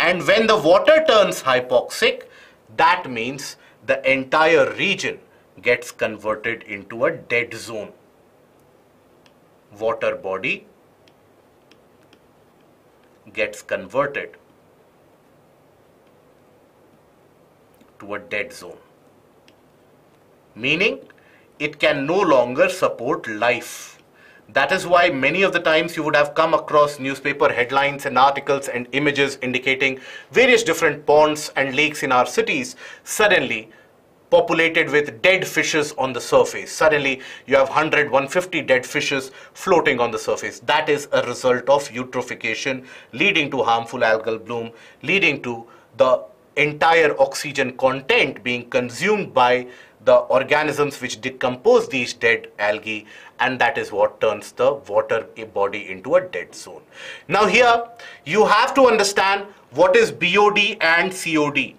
And when the water turns hypoxic, that means the entire region gets converted into a dead zone water body gets converted to a dead zone. Meaning, it can no longer support life. That is why many of the times you would have come across newspaper headlines and articles and images indicating various different ponds and lakes in our cities. Suddenly, populated with dead fishes on the surface. Suddenly you have 100, 150 dead fishes floating on the surface. That is a result of eutrophication leading to harmful algal bloom, leading to the entire oxygen content being consumed by the organisms which decompose these dead algae and that is what turns the water body into a dead zone. Now here you have to understand what is BOD and COD.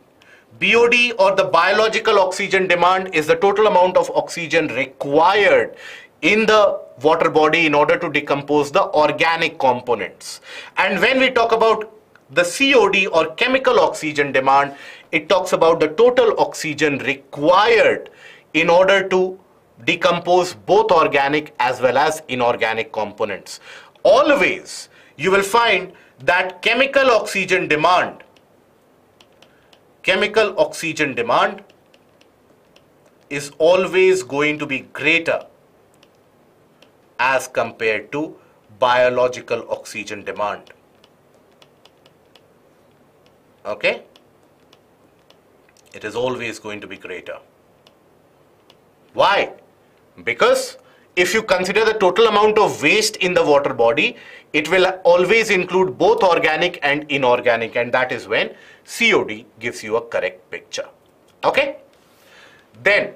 BOD or the biological oxygen demand is the total amount of oxygen required in the water body in order to decompose the organic components. And when we talk about the COD or chemical oxygen demand, it talks about the total oxygen required in order to decompose both organic as well as inorganic components. Always you will find that chemical oxygen demand chemical oxygen demand is always going to be greater as compared to biological oxygen demand. Okay? It is always going to be greater. Why? Because if you consider the total amount of waste in the water body, it will always include both organic and inorganic and that is when COD gives you a correct picture. Okay? Then,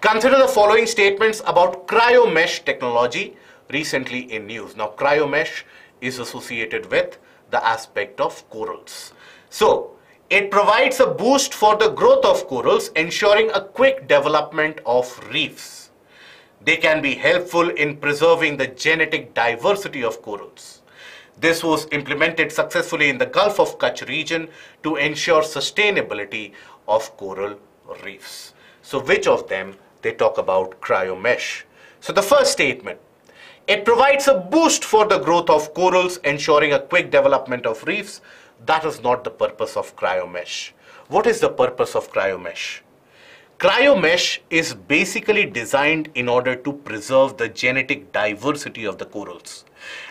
consider the following statements about cryomesh technology recently in news. Now, cryomesh is associated with the aspect of corals. So, it provides a boost for the growth of corals, ensuring a quick development of reefs. They can be helpful in preserving the genetic diversity of corals. this was implemented successfully in the Gulf of Kutch region to ensure sustainability of coral reefs. So which of them they talk about cryomesh? So the first statement, it provides a boost for the growth of corals, ensuring a quick development of reefs. That is not the purpose of cryomesh. What is the purpose of cryomesh? Cryomesh is basically designed in order to preserve the genetic diversity of the corals.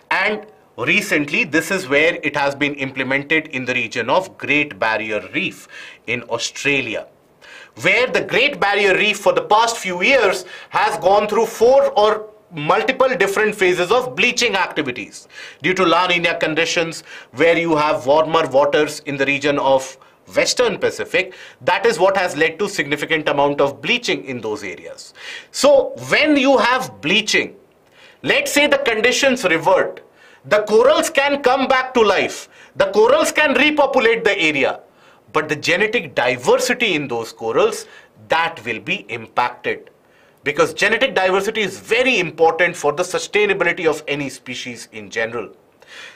And recently, this is where it has been implemented in the region of Great Barrier Reef in Australia where the Great Barrier Reef for the past few years has gone through four or multiple different phases of bleaching activities due to La Nina conditions where you have warmer waters in the region of western pacific that is what has led to significant amount of bleaching in those areas so when you have bleaching let's say the conditions revert the corals can come back to life the corals can repopulate the area but the genetic diversity in those corals that will be impacted because genetic diversity is very important for the sustainability of any species in general.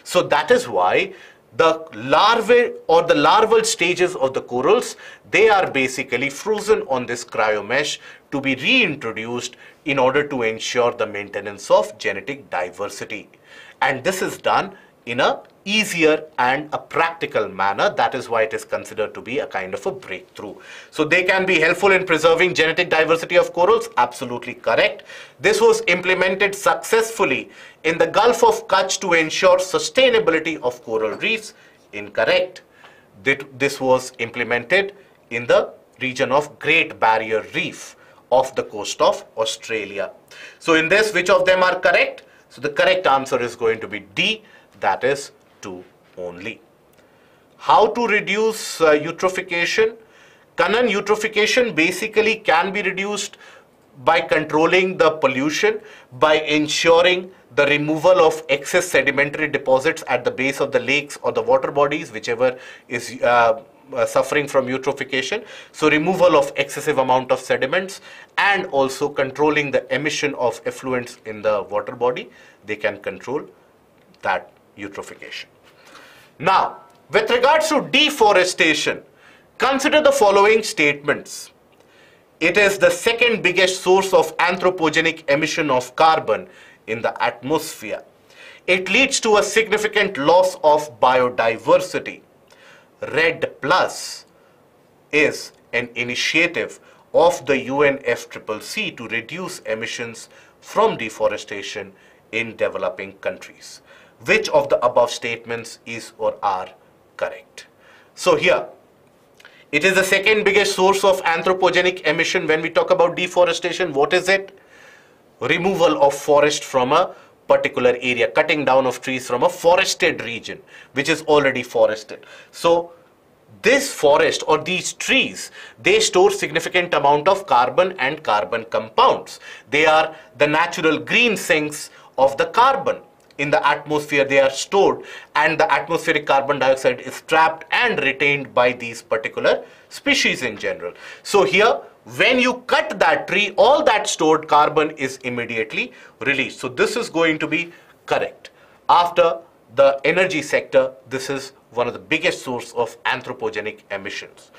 So that is why the larvae or the larval stages of the corals, they are basically frozen on this cryomesh to be reintroduced in order to ensure the maintenance of genetic diversity. And this is done in a easier and a practical manner. That is why it is considered to be a kind of a breakthrough. So they can be helpful in preserving genetic diversity of corals. Absolutely correct. This was implemented successfully in the Gulf of Kutch to ensure sustainability of coral reefs. Incorrect. This was implemented in the region of Great Barrier Reef off the coast of Australia. So in this, which of them are correct? So the correct answer is going to be D, that is 2 only. How to reduce uh, eutrophication? Cannon eutrophication basically can be reduced by controlling the pollution, by ensuring the removal of excess sedimentary deposits at the base of the lakes or the water bodies, whichever is uh, uh, suffering from eutrophication. So removal of excessive amount of sediments and also controlling the emission of effluents in the water body, they can control that eutrophication. Now, with regards to deforestation, consider the following statements. It is the second biggest source of anthropogenic emission of carbon in the atmosphere. It leads to a significant loss of biodiversity. REDD Plus is an initiative of the UNFCCC to reduce emissions from deforestation in developing countries which of the above statements is or are correct. So here, it is the second biggest source of anthropogenic emission when we talk about deforestation. What is it? Removal of forest from a particular area, cutting down of trees from a forested region, which is already forested. So this forest or these trees, they store significant amount of carbon and carbon compounds. They are the natural green sinks of the carbon in the atmosphere they are stored and the atmospheric carbon dioxide is trapped and retained by these particular species in general. So here when you cut that tree all that stored carbon is immediately released. So this is going to be correct. After the energy sector this is one of the biggest source of anthropogenic emissions.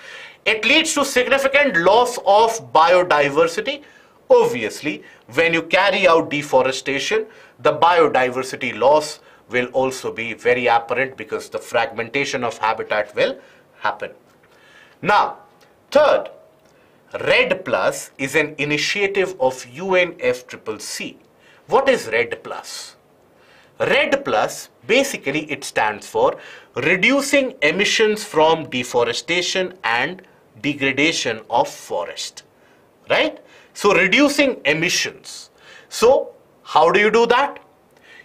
It leads to significant loss of biodiversity Obviously, when you carry out deforestation, the biodiversity loss will also be very apparent because the fragmentation of habitat will happen. Now, third, REDD Plus is an initiative of UNFCCC. What is REDD Plus? REDD Plus, basically it stands for Reducing Emissions from Deforestation and Degradation of Forest. Right? So reducing emissions. So how do you do that?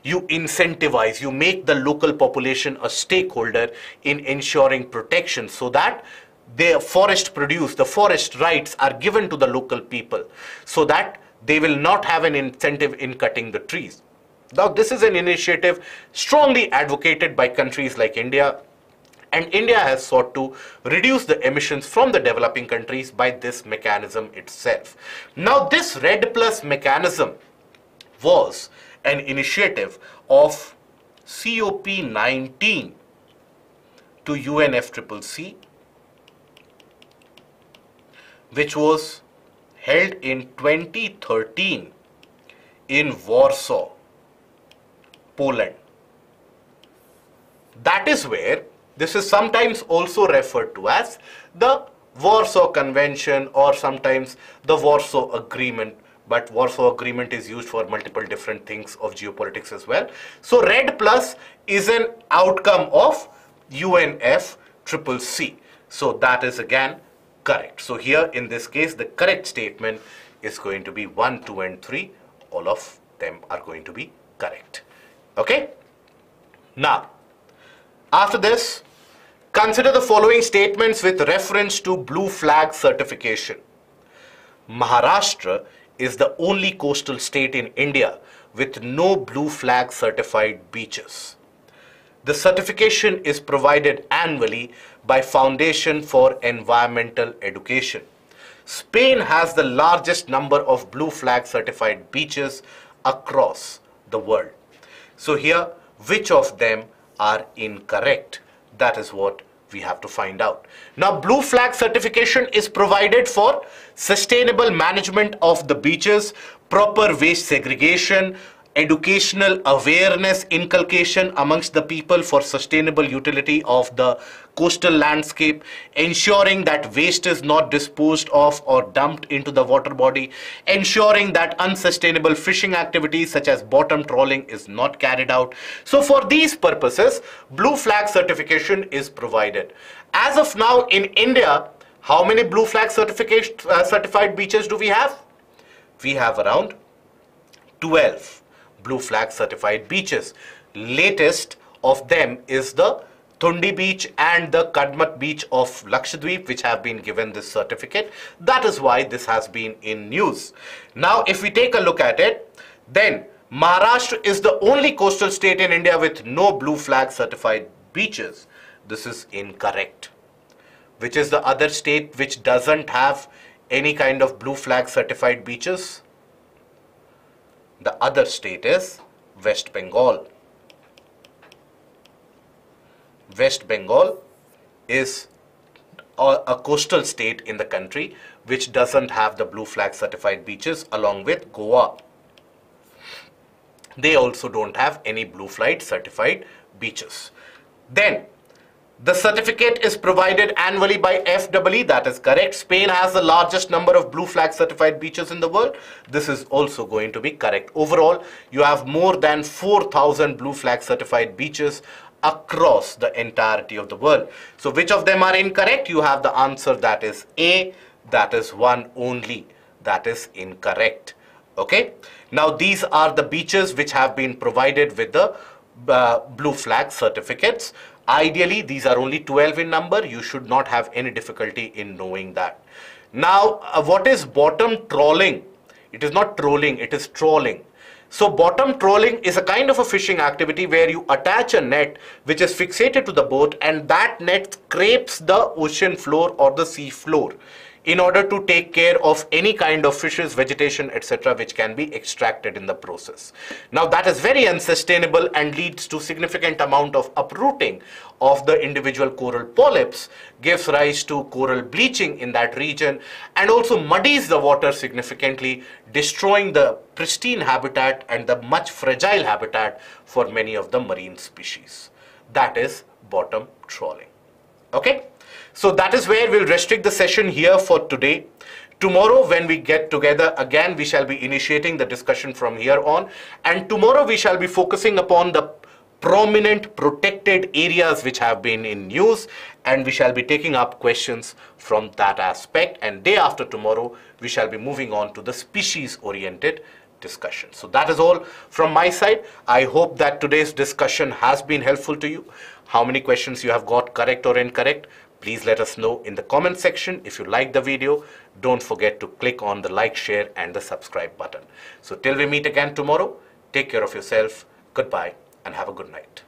You incentivize, you make the local population a stakeholder in ensuring protection so that the forest produce, the forest rights are given to the local people so that they will not have an incentive in cutting the trees. Now, this is an initiative strongly advocated by countries like India, and India has sought to reduce the emissions from the developing countries by this mechanism itself. Now this REDD Plus mechanism was an initiative of COP19 to UNFCCC which was held in 2013 in Warsaw, Poland. That is where this is sometimes also referred to as the Warsaw Convention or sometimes the Warsaw Agreement but Warsaw Agreement is used for multiple different things of geopolitics as well. So REDD plus is an outcome of UNFCCC. So that is again correct. So here in this case the correct statement is going to be 1, 2 and 3. All of them are going to be correct. Okay. Now after this consider the following statements with reference to blue flag certification. Maharashtra is the only coastal state in India with no blue flag certified beaches. The certification is provided annually by Foundation for Environmental Education. Spain has the largest number of blue flag certified beaches across the world. So here, which of them are incorrect? That is what we have to find out. Now, blue flag certification is provided for sustainable management of the beaches, proper waste segregation, educational awareness inculcation amongst the people for sustainable utility of the coastal landscape, ensuring that waste is not disposed of or dumped into the water body, ensuring that unsustainable fishing activities such as bottom trawling is not carried out. So for these purposes, blue flag certification is provided. As of now in India, how many blue flag certification, uh, certified beaches do we have? We have around 12 blue flag certified beaches. Latest of them is the Thundi Beach and the Kadmat Beach of Lakshadweep which have been given this certificate. That is why this has been in news. Now if we take a look at it, then Maharashtra is the only coastal state in India with no blue flag certified beaches. This is incorrect. Which is the other state which doesn't have any kind of blue flag certified beaches? The other state is West Bengal. West Bengal is a, coastal state in the country which doesn't have the blue flag certified beaches along with Goa. They also don't have any blue flag certified beaches. Then the certificate is provided annually by FEE, that is correct. Spain has the largest number of blue flag certified beaches in the world. This is also going to be correct. Overall, you have more than 4,000 blue flag certified beaches across the entirety of the world. So which of them are incorrect? You have the answer that is A, that is one only, that is incorrect. Okay. Now these are the beaches which have been provided with the uh, blue flag certificates. Ideally, these are only 12 in number. You should not have any difficulty in knowing that. Now, uh, what is bottom trawling? It is not trolling, it is trawling. So bottom trawling is a kind of a fishing activity where you attach a net which is fixated to the boat and that net scrapes the ocean floor or the sea floor in order to take care of any kind of fishes, vegetation, etc. which can be extracted in the process. Now that is very unsustainable and leads to significant amount of uprooting of the individual coral polyps, gives rise to coral bleaching in that region and also muddies the water significantly, destroying the pristine habitat and the much fragile habitat for many of the marine species. That is bottom trawling. Okay? So that is where we'll restrict the session here for today. Tomorrow when we get together again, we shall be initiating the discussion from here on. And tomorrow we shall be focusing upon the prominent protected areas which have been in news and we shall be taking up questions from that aspect and day after tomorrow we shall be moving on to the species oriented discussion. So that is all from my side. I hope that today's discussion has been helpful to you. How many questions you have got correct or incorrect? Please let us know in the comment section. If you like the video, don't forget to click on the like, share and the subscribe button. So till we meet again tomorrow, take care of yourself. Goodbye and have a good night.